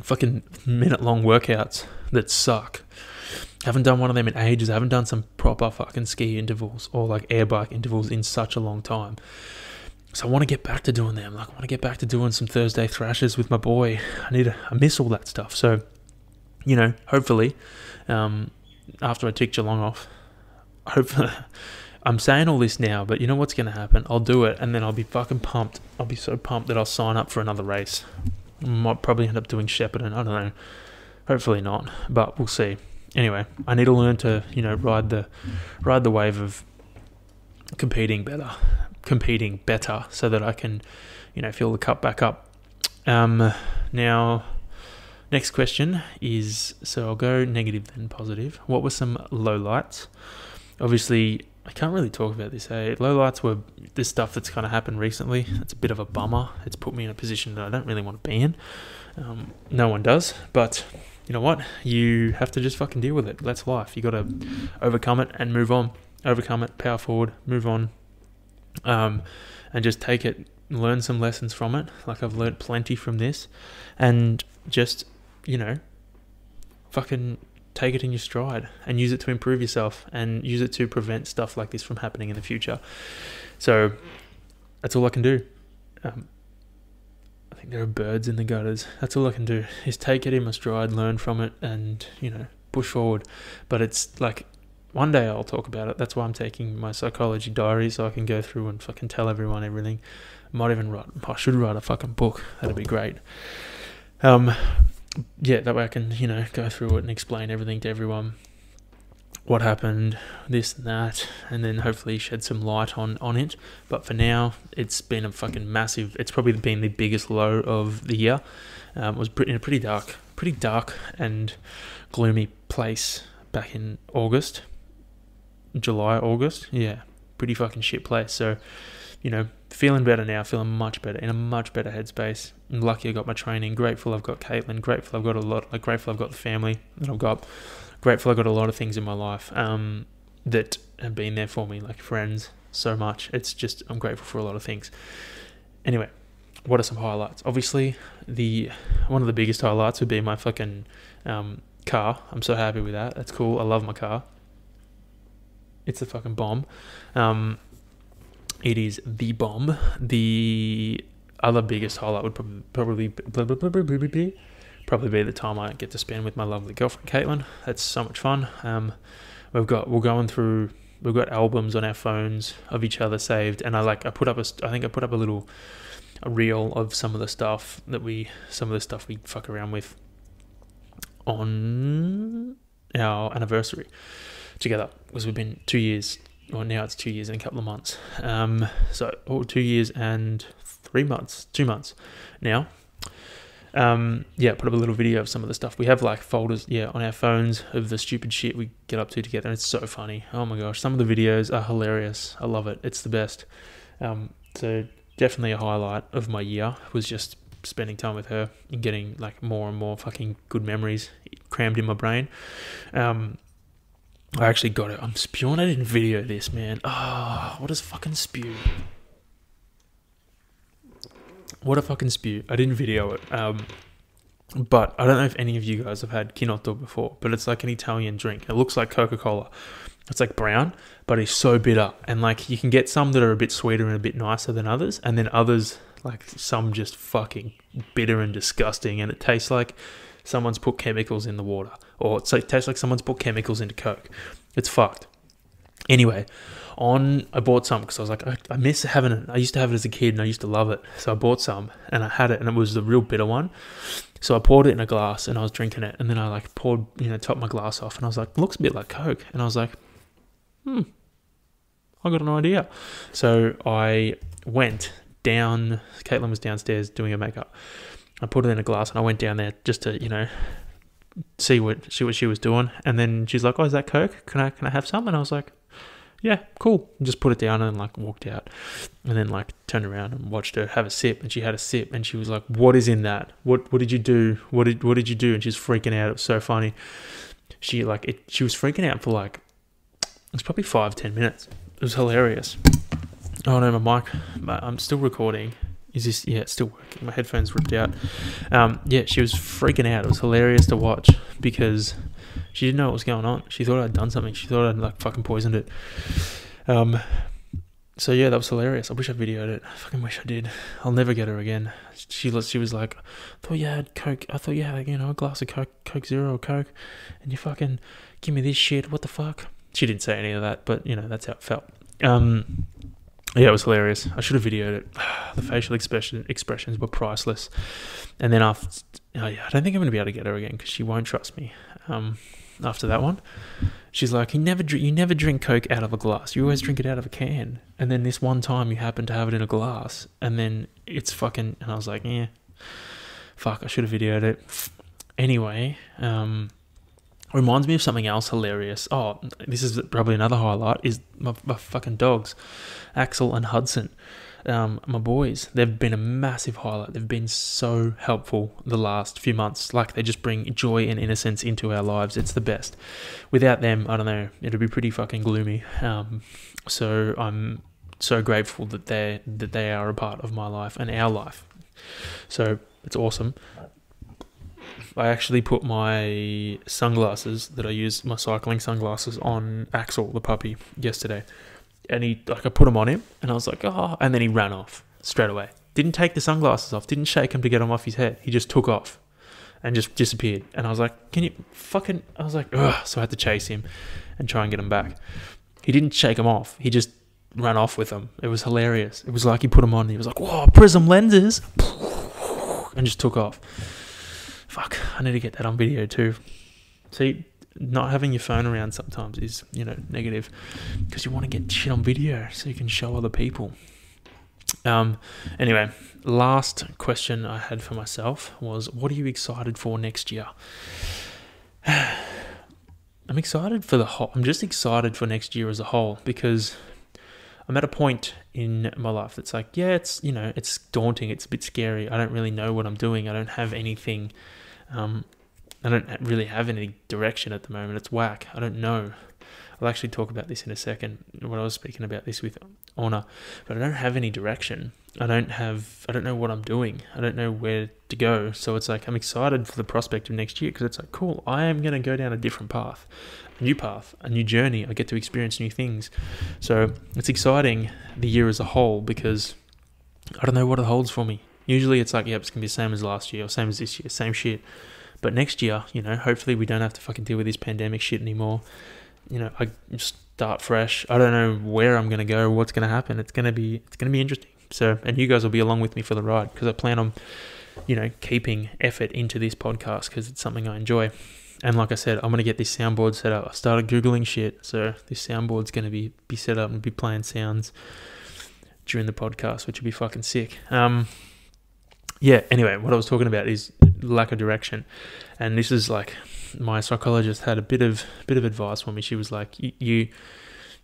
fucking minute long workouts that suck. I haven't done one of them in ages. I haven't done some proper fucking ski intervals or like air bike intervals in such a long time so I want to get back to doing them. Like I want to get back to doing some Thursday thrashes with my boy. I need to, I miss all that stuff. So, you know, hopefully, um, after I tick Geelong off, hopefully, I'm saying all this now, but you know what's going to happen? I'll do it, and then I'll be fucking pumped. I'll be so pumped that I'll sign up for another race. Might probably end up doing Shepparton. I don't know. Hopefully not, but we'll see. Anyway, I need to learn to, you know, ride the ride the wave of competing better competing better so that I can, you know, fill the cup back up. Um, now, next question is so I'll go negative then positive. What were some low lights? Obviously, I can't really talk about this. Hey, low lights were this stuff that's kind of happened recently. It's a bit of a bummer. It's put me in a position that I don't really want to be in. Um, no one does, but you know what? You have to just fucking deal with it. That's life. You got to overcome it and move on. Overcome it, power forward, move on, um, and just take it. Learn some lessons from it. Like I've learned plenty from this, and just you know, fucking take it in your stride and use it to improve yourself and use it to prevent stuff like this from happening in the future. So that's all I can do. Um, I think there are birds in the gutters. That's all I can do is take it in my stride, learn from it, and you know push forward. But it's like one day I'll talk about it. That's why I'm taking my psychology diary so I can go through and fucking tell everyone everything. I might even write. I should write a fucking book. That'd be great. Um, yeah, that way I can you know go through it and explain everything to everyone what happened, this and that, and then hopefully shed some light on on it. But for now, it's been a fucking massive. It's probably been the biggest low of the year. Um, it was in a pretty dark, pretty dark and gloomy place back in August, July, August. Yeah, pretty fucking shit place. So, you know, feeling better now, feeling much better, in a much better headspace. I'm lucky I got my training. Grateful I've got Caitlin. Grateful I've got a lot. Like grateful I've got the family that I've got grateful I've got a lot of things in my life um, that have been there for me, like friends, so much. It's just I'm grateful for a lot of things. Anyway, what are some highlights? Obviously, the one of the biggest highlights would be my fucking um, car. I'm so happy with that. That's cool. I love my car. It's a fucking bomb. Um, it is the bomb. The other biggest highlight would probably probably be probably be the time I get to spend with my lovely girlfriend Caitlin. That's so much fun. Um, we've got we're going through we've got albums on our phones of each other saved, and I like I put up a I think I put up a little a reel of some of the stuff that we some of the stuff we fuck around with on our anniversary together because we've been two years well now it's two years and a couple of months um so oh, two years and three months two months now um, yeah, put up a little video of some of the stuff. We have like folders, yeah, on our phones of the stupid shit we get up to together. It's so funny. Oh my gosh, some of the videos are hilarious. I love it. It's the best. Um, so definitely a highlight of my year was just spending time with her and getting like more and more fucking good memories crammed in my brain. Um, I actually got it. I'm spewing. I didn't video this, man. Oh, what is fucking spew? What a fucking spew. I didn't video it. Um, but I don't know if any of you guys have had Chinotto before, but it's like an Italian drink. It looks like Coca Cola. It's like brown, but it's so bitter. And like you can get some that are a bit sweeter and a bit nicer than others, and then others, like some just fucking bitter and disgusting. And it tastes like someone's put chemicals in the water, or it tastes like someone's put chemicals into Coke. It's fucked. Anyway, on I bought some because I was like I, I, miss having it. I used to have it as a kid and I used to love it. So I bought some and I had it and it was the real bitter one. So I poured it in a glass and I was drinking it and then I like poured you know topped my glass off and I was like looks a bit like Coke and I was like hmm I got an idea. So I went down. Caitlin was downstairs doing her makeup. I put it in a glass and I went down there just to you know see what see what she was doing and then she's like oh is that coke can i can i have some and i was like yeah, cool. And just put it down and like walked out. And then like turned around and watched her have a sip and she had a sip and she was like, What is in that? What what did you do? What did what did you do? And she's freaking out. It was so funny. She like it she was freaking out for like it was probably five, ten minutes. It was hilarious. Oh no, my mic but I'm still recording. Is this yeah, it's still working. My headphones ripped out. Um yeah, she was freaking out. It was hilarious to watch because she didn't know what was going on. She thought I'd done something. She thought I'd like fucking poisoned it. Um, so yeah, that was hilarious. I wish I videoed it. I fucking wish I did. I'll never get her again. She she was like, I thought you had Coke. I thought you had you know a glass of Coke, Coke Zero or Coke, and you fucking give me this shit. What the fuck? She didn't say any of that, but you know that's how it felt. Um, yeah, it was hilarious. I should have videoed it. the facial expression expressions were priceless. And then after, I don't think I'm gonna be able to get her again because she won't trust me. Um, after that one. She's like, you never you never drink Coke out of a glass. You always drink it out of a can. And then this one time you happen to have it in a glass, and then it's fucking. And I was like, yeah, fuck, I should have videoed it. Anyway, um, reminds me of something else hilarious. Oh, this is probably another highlight. Is my, my fucking dogs, Axel and Hudson. um, my boys, they've been a massive highlight. They've been so helpful the last few months. Like they just bring joy and innocence into our lives. It's the best. Without them, I don't know, it'd be pretty fucking gloomy. Um, so I'm so grateful that they that they are a part of my life and our life. So it's awesome. I actually put my sunglasses that I use, my cycling sunglasses, on Axel, the puppy, yesterday. And he, like, I put them on him, and I was like, oh, and then he ran off straight away. Didn't take the sunglasses off, didn't shake him to get them off his head. He just took off and just disappeared. And I was like, can you fucking, I was like, ugh. So I had to chase him and try and get him back. He didn't shake him off, he just ran off with them. It was hilarious. It was like he put them on, he was like, whoa, prism lenses, and just took off. Fuck, I need to get that on video too. See, not having your phone around sometimes is, you know, negative because you want to get shit on video so you can show other people. Um, anyway, last question I had for myself was what are you excited for next year? I'm excited for the whole, I'm just excited for next year as a whole because I'm at a point in my life that's like, yeah, it's, you know, it's daunting, it's a bit scary. I don't really know what I'm doing. I don't have anything um, I don't really have any direction at the moment. It's whack. I don't know. I'll actually talk about this in a second when I was speaking about this with Honor, but I don't have any direction. I don't have, I don't know what I'm doing. I don't know where to go. So it's like, I'm excited for the prospect of next year because it's like, cool, I am going to go down a different path, a new path, a new journey. I get to experience new things. So it's exciting the year as a whole because I don't know what it holds for me. Usually it's like, yep, it's going to be the same as last year or same as this year, same shit. But next year, you know, hopefully we don't have to fucking deal with this pandemic shit anymore. You know, I just start fresh. I don't know where I'm going to go, what's going to happen. It's going to be, it's going to be interesting. So, and you guys will be along with me for the ride because I plan on, you know, keeping effort into this podcast because it's something I enjoy. And like I said, I'm gonna get this soundboard set up. I started googling shit, so this soundboard's gonna be be set up and be playing sounds during the podcast, which would be fucking sick. Um, yeah, anyway, what I was talking about is lack of direction, and this is like my psychologist had a bit of bit of advice for me. She was like, you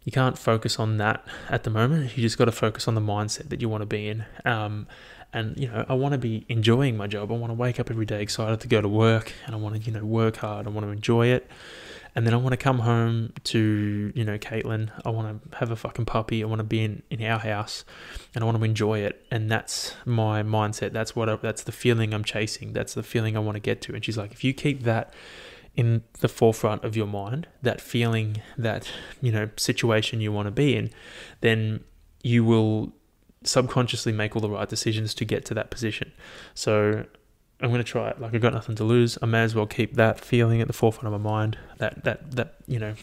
you can't focus on that at the moment. You just got to focus on the mindset that you want to be in. Um, and you know, I want to be enjoying my job. I want to wake up every day excited to go to work, and I want to you know work hard. I want to enjoy it. And then I want to come home to, you know, Caitlin. I want to have a fucking puppy. I want to be in, in our house and I want to enjoy it. And that's my mindset. That's what, I, that's the feeling I'm chasing. That's the feeling I want to get to. And she's like, if you keep that in the forefront of your mind, that feeling, that, you know, situation you want to be in, then you will subconsciously make all the right decisions to get to that position. So I'm going to try it. Like I've got nothing to lose. I may as well keep that feeling at the forefront of my mind. That that that you know.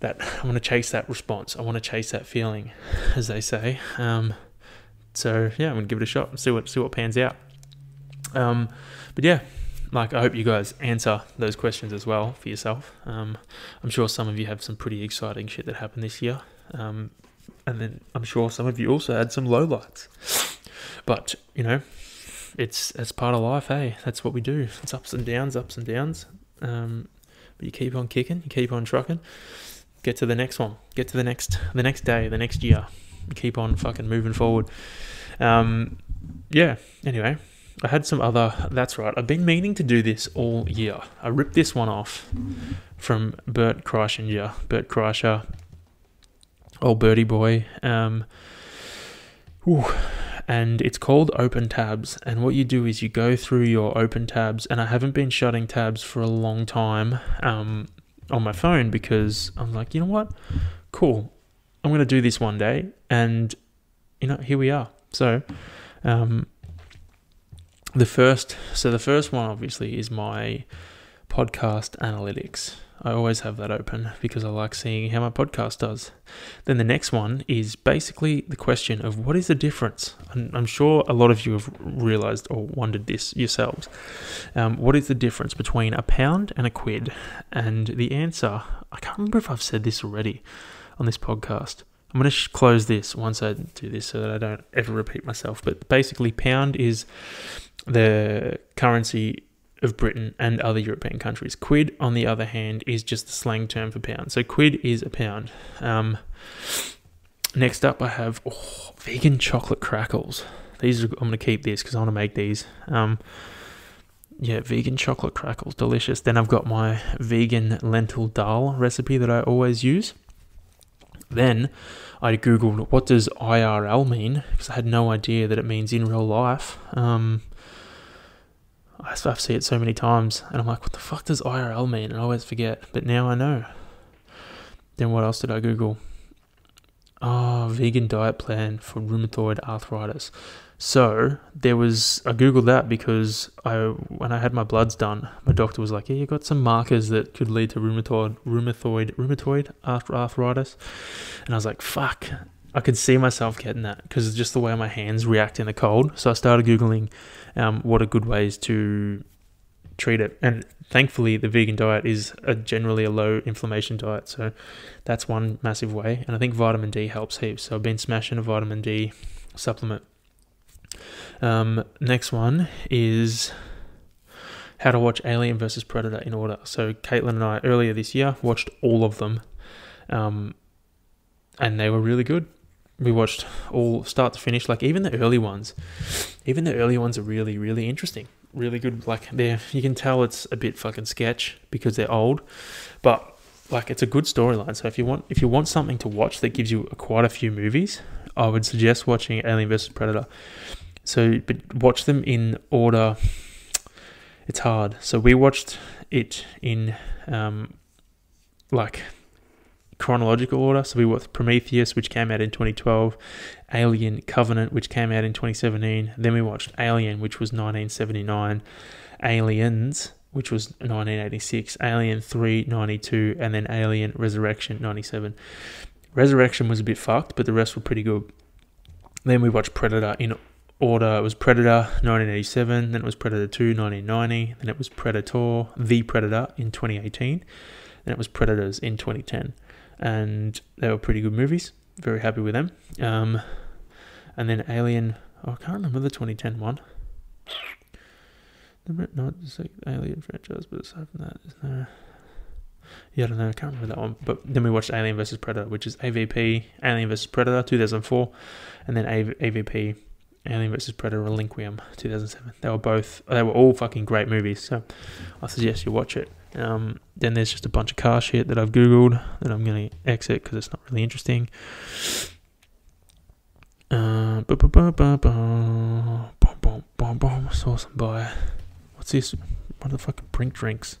That I want to chase that response. I want to chase that feeling, as they say. Um, so yeah, I'm gonna give it a shot and see what see what pans out. Um, but yeah, like I hope you guys answer those questions as well for yourself. Um, I'm sure some of you have some pretty exciting shit that happened this year, um, and then I'm sure some of you also had some lowlights. But you know, it's it's part of life, hey. That's what we do. It's ups and downs, ups and downs. Um, but you keep on kicking, you keep on trucking. Get to the next one. Get to the next the next day, the next year. You keep on fucking moving forward. Um, yeah. Anyway, I had some other. That's right. I've been meaning to do this all year. I ripped this one off from Bert Kreischinger. Bert Kreischer, old birdie boy. Um, whew, and it's called Open Tabs. And what you do is you go through your Open Tabs, and I haven't been shutting tabs for a long time um, on my phone because I'm like, you know what? Cool. I'm going to do this one day. And, you know, here we are. So, um, the first, so the first one obviously is my podcast analytics. I always have that open because I like seeing how my podcast does. Then the next one is basically the question of what is the difference? I'm, I'm sure a lot of you have realized or wondered this yourselves. Um, what is the difference between a pound and a quid? And the answer, I can't remember if I've said this already on this podcast. I'm going to sh- close this once I do this so that I don't ever repeat myself. But basically, pound is the currency of Britain and other European countries. Quid, on the other hand, is just the slang term for pound. So quid is a pound. Um, next up, I have oh, vegan chocolate crackles. These are, I'm going to keep this because I want to make these. Um, yeah, vegan chocolate crackles, delicious. Then I've got my vegan lentil dal recipe that I always use. Then I googled what does IRL mean because I had no idea that it means in real life. Um, I see it so many times, and I'm like, what the fuck does IRL mean? And I always forget, but now I know. Then what else did I Google? Oh, vegan diet plan for rheumatoid arthritis. So there was I googled that because I when I had my bloods done, my doctor was like, "Yeah, you got some markers that could lead to rheumatoid rheumatoid rheumatoid arthritis," and I was like, "Fuck." I could see myself getting that because it's just the way my hands react in the cold. So I started googling um, what are good ways to treat it, and thankfully the vegan diet is a generally a low inflammation diet. So that's one massive way, and I think vitamin D helps heaps. So I've been smashing a vitamin D supplement um, next one is how to watch Alien versus Predator in order. So Caitlin and I earlier this year watched all of them, um, and they were really good. We watched all start to finish, like even the early ones. Even the early ones are really, really interesting. Really good. Like they you can tell it's a bit fucking sketch because they're old, but like it's a good storyline. So if you want if you want something to watch that gives you quite a few movies, I would suggest watching Alien vs Predator. So, but watch them in order. It's hard. So we watched it in um, like chronological order. So we watched Prometheus, which came out in 2012, Alien Covenant, which came out in 2017. Then we watched Alien, which was 1979, Aliens, which was 1986, Alien 3, 92, and then Alien Resurrection, 97. Resurrection was a bit fucked, but the rest were pretty good. Then we watched Predator in order. It was Predator 1987, then it was Predator 2 1990, then it was Predator The Predator in 2018, then it was Predators in 2010. And they were pretty good movies. Very happy with them. Um, and then Alien, oh, I can't remember the 2010 one. Not the Alien franchise, but aside from that, is there. Yeah, I don't know. I can't remember that one. But then we watched Alien vs Predator, which is AVP Alien vs Predator 2004, and then AVP Alien vs Predator Requiem 2007. They were both. They were all fucking great movies. So I suggest you watch it. Um, then there's just a bunch of car shit that I've googled that I'm gonna exit because it's not really interesting. Uh, saw some buy. What's this? What the fucking brink drinks?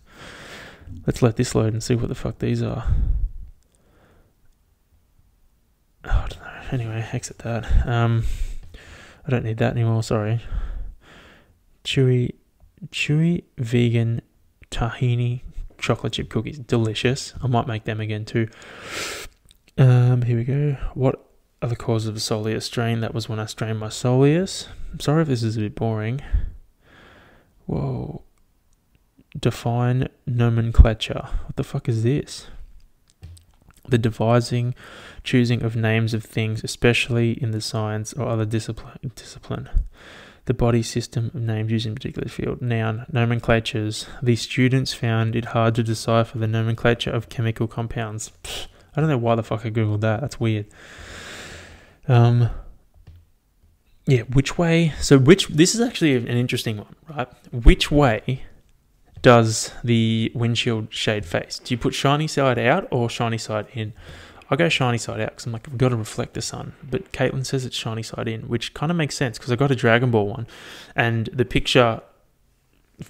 Let's let this load and see what the fuck these are. Oh, I don't know. Anyway, exit that. Um, I don't need that anymore. Sorry. Chewy, chewy vegan tahini chocolate chip cookies, delicious. I might make them again too. Um, here we go. What are the causes of a soleus strain? That was when I strained my soleus. I'm sorry if this is a bit boring. Whoa define nomenclature. What the fuck is this? The devising, choosing of names of things, especially in the science or other discipline. discipline. The body system of names used in particular field. Noun, nomenclatures. The students found it hard to decipher the nomenclature of chemical compounds. Pfft, I don't know why the fuck I googled that. That's weird. Um, yeah, which way? So which? This is actually an interesting one, right? Which way does the windshield shade face? Do you put shiny side out or shiny side in? I go shiny side out because I'm like, I've got to reflect the sun. But Caitlin says it's shiny side in, which kind of makes sense because I got a Dragon Ball one and the picture,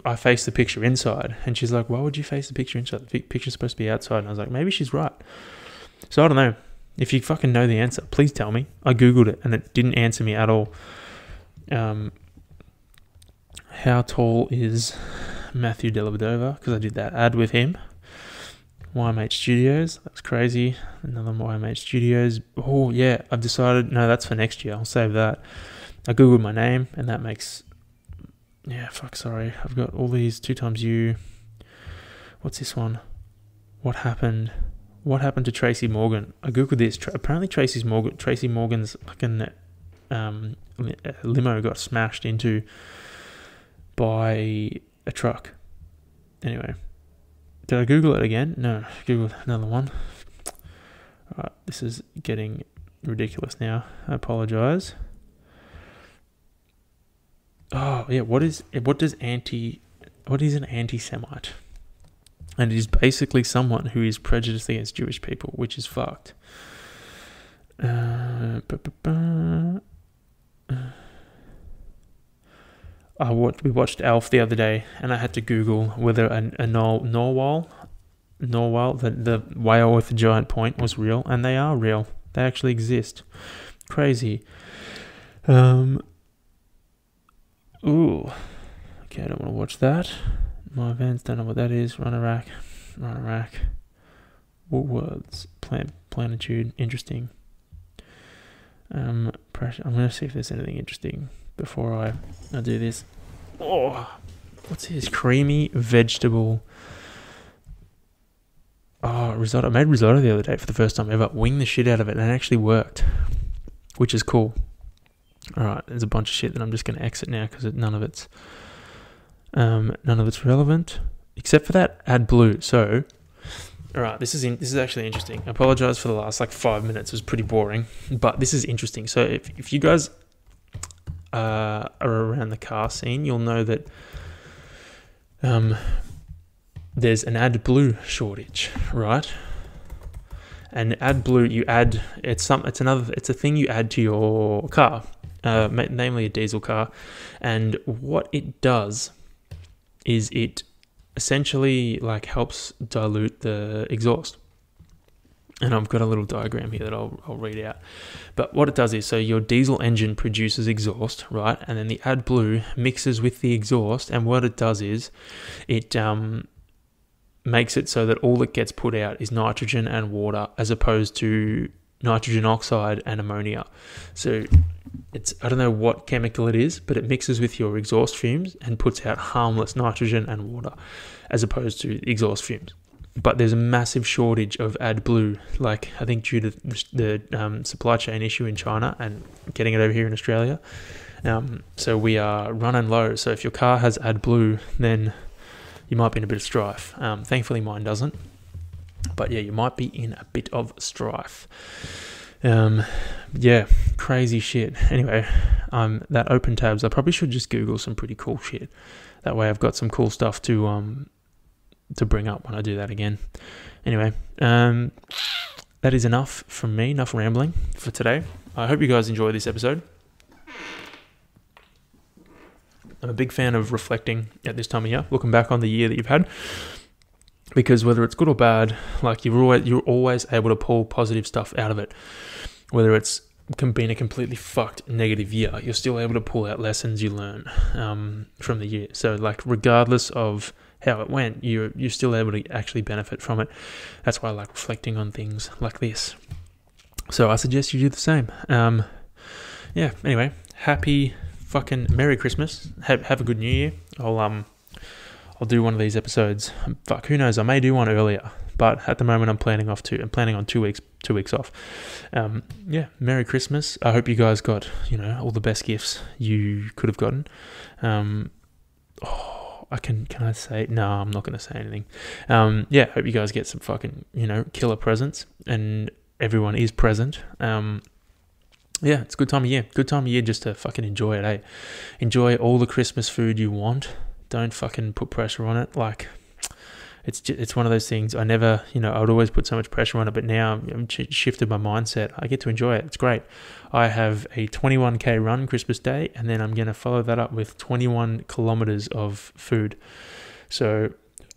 I face the picture inside. And she's like, why would you face the picture inside? The picture's supposed to be outside. And I was like, maybe she's right. So I don't know. If you fucking know the answer, please tell me. I Googled it and it didn't answer me at all. Um, how tall is Matthew Dellavedova because I did that ad with him. YMH Studios, that's crazy. Another YMH Studios. Oh yeah, I've decided. No, that's for next year. I'll save that. I googled my name, and that makes. Yeah, fuck. Sorry, I've got all these two times you. What's this one? What happened? What happened to Tracy Morgan? I googled this. apparently, Tracy's Morgan. Tracy Morgan's fucking um, limo got smashed into by a truck. Anyway, did I Google it again? No, Google another one. Alright, this is getting ridiculous now. I apologize. Oh yeah, what is what does anti what is an anti-Semite? And it is basically someone who is prejudiced against Jewish people, which is fucked. Uh, I watched, we watched Elf the other day, and I had to Google whether a, a nor, narwhal, narwhal, the, the whale with the giant point, was real, and they are real. They actually exist. Crazy. Um. Ooh. Okay, I don't want to watch that. My events, don't know what that is. Run a rack. Run a rack. What words? Plan, planitude. Interesting. Um, pressure. I'm going to see if there's anything interesting before I, I do this. Oh, what's this? Creamy vegetable. Oh, risotto. I made risotto the other day for the first time ever. Winged the shit out of it and it actually worked, which is cool. All right, there's a bunch of shit that I'm just going to exit now because none of it's um, none of it's relevant except for that AdBlue. So, all right, this is in, this is actually interesting. I apologize for the last like five minutes; it was pretty boring, but this is interesting. So, if if you guys uh, are around the car scene, you'll know that um, there's an AdBlue shortage, right? And AdBlue, you add it's some it's another it's a thing you add to your car, uh, namely a diesel car, and what it does is it essentially like helps dilute the exhaust and I've got a little diagram here that I'll, I'll read out. But what it does is, so your diesel engine produces exhaust, right? And then the AdBlue mixes with the exhaust, and what it does is, it um, makes it so that all that gets put out is nitrogen and water, as opposed to nitrogen oxide and ammonia. So it's I don't know what chemical it is, but it mixes with your exhaust fumes and puts out harmless nitrogen and water, as opposed to exhaust fumes but there's a massive shortage of AdBlue. Like I think due to the um, supply chain issue in China and getting it over here in Australia. Um, so we are running low. So if your car has AdBlue, then you might be in a bit of strife. Um, thankfully, mine doesn't. But yeah, you might be in a bit of strife. Um, yeah, crazy shit. Anyway, um, that open tabs. I probably should just Google some pretty cool shit. That way, I've got some cool stuff to um to bring up when I do that again. Anyway, um, that is enough from me, enough rambling for today. I hope you guys enjoy this episode. I'm a big fan of reflecting at this time of year, looking back on the year that you've had, because whether it's good or bad, like you're always you're always able to pull positive stuff out of it. Whether it's been a completely fucked negative year, you're still able to pull out lessons you learn um, from the year. So, like, regardless of how it went, you're you're still able to actually benefit from it. That's why I like reflecting on things like this. So I suggest you do the same. Um, yeah. Anyway, happy fucking Merry Christmas. Have have a good New Year. I'll um I'll do one of these episodes. Fuck, who knows? I may do one earlier, but at the moment I'm planning off two. I'm planning on two weeks two weeks off. Um, yeah, Merry Christmas. I hope you guys got you know all the best gifts you could have gotten. Um, oh, I can can I say no? I'm not going to say anything. Um, yeah, hope you guys get some fucking you know killer presents and everyone is present. Um, yeah, it's a good time of year. Good time of year just to fucking enjoy it. Eh? Enjoy all the Christmas food you want. Don't fucking put pressure on it. Like it's just, it's one of those things. I never, you know, I would always put so much pressure on it, but now I'm shifted my mindset. I get to enjoy it. It's great. I have a 21k run Christmas Day, and then I'm going to follow that up with 21 kilometers of food. So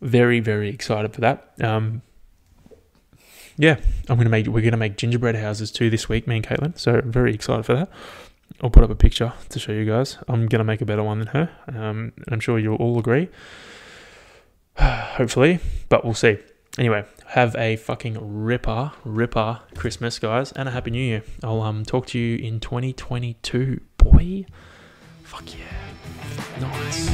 very very excited for that. Um, yeah, I'm gonna make. We're gonna make gingerbread houses too this week, me and Caitlin. So very excited for that. I'll put up a picture to show you guys. I'm gonna make a better one than her. Um, I'm sure you'll all agree. Hopefully, but we'll see. Anyway, have a fucking ripper, ripper Christmas, guys, and a happy New Year. I'll um talk to you in 2022, boy. Fuck yeah, nice.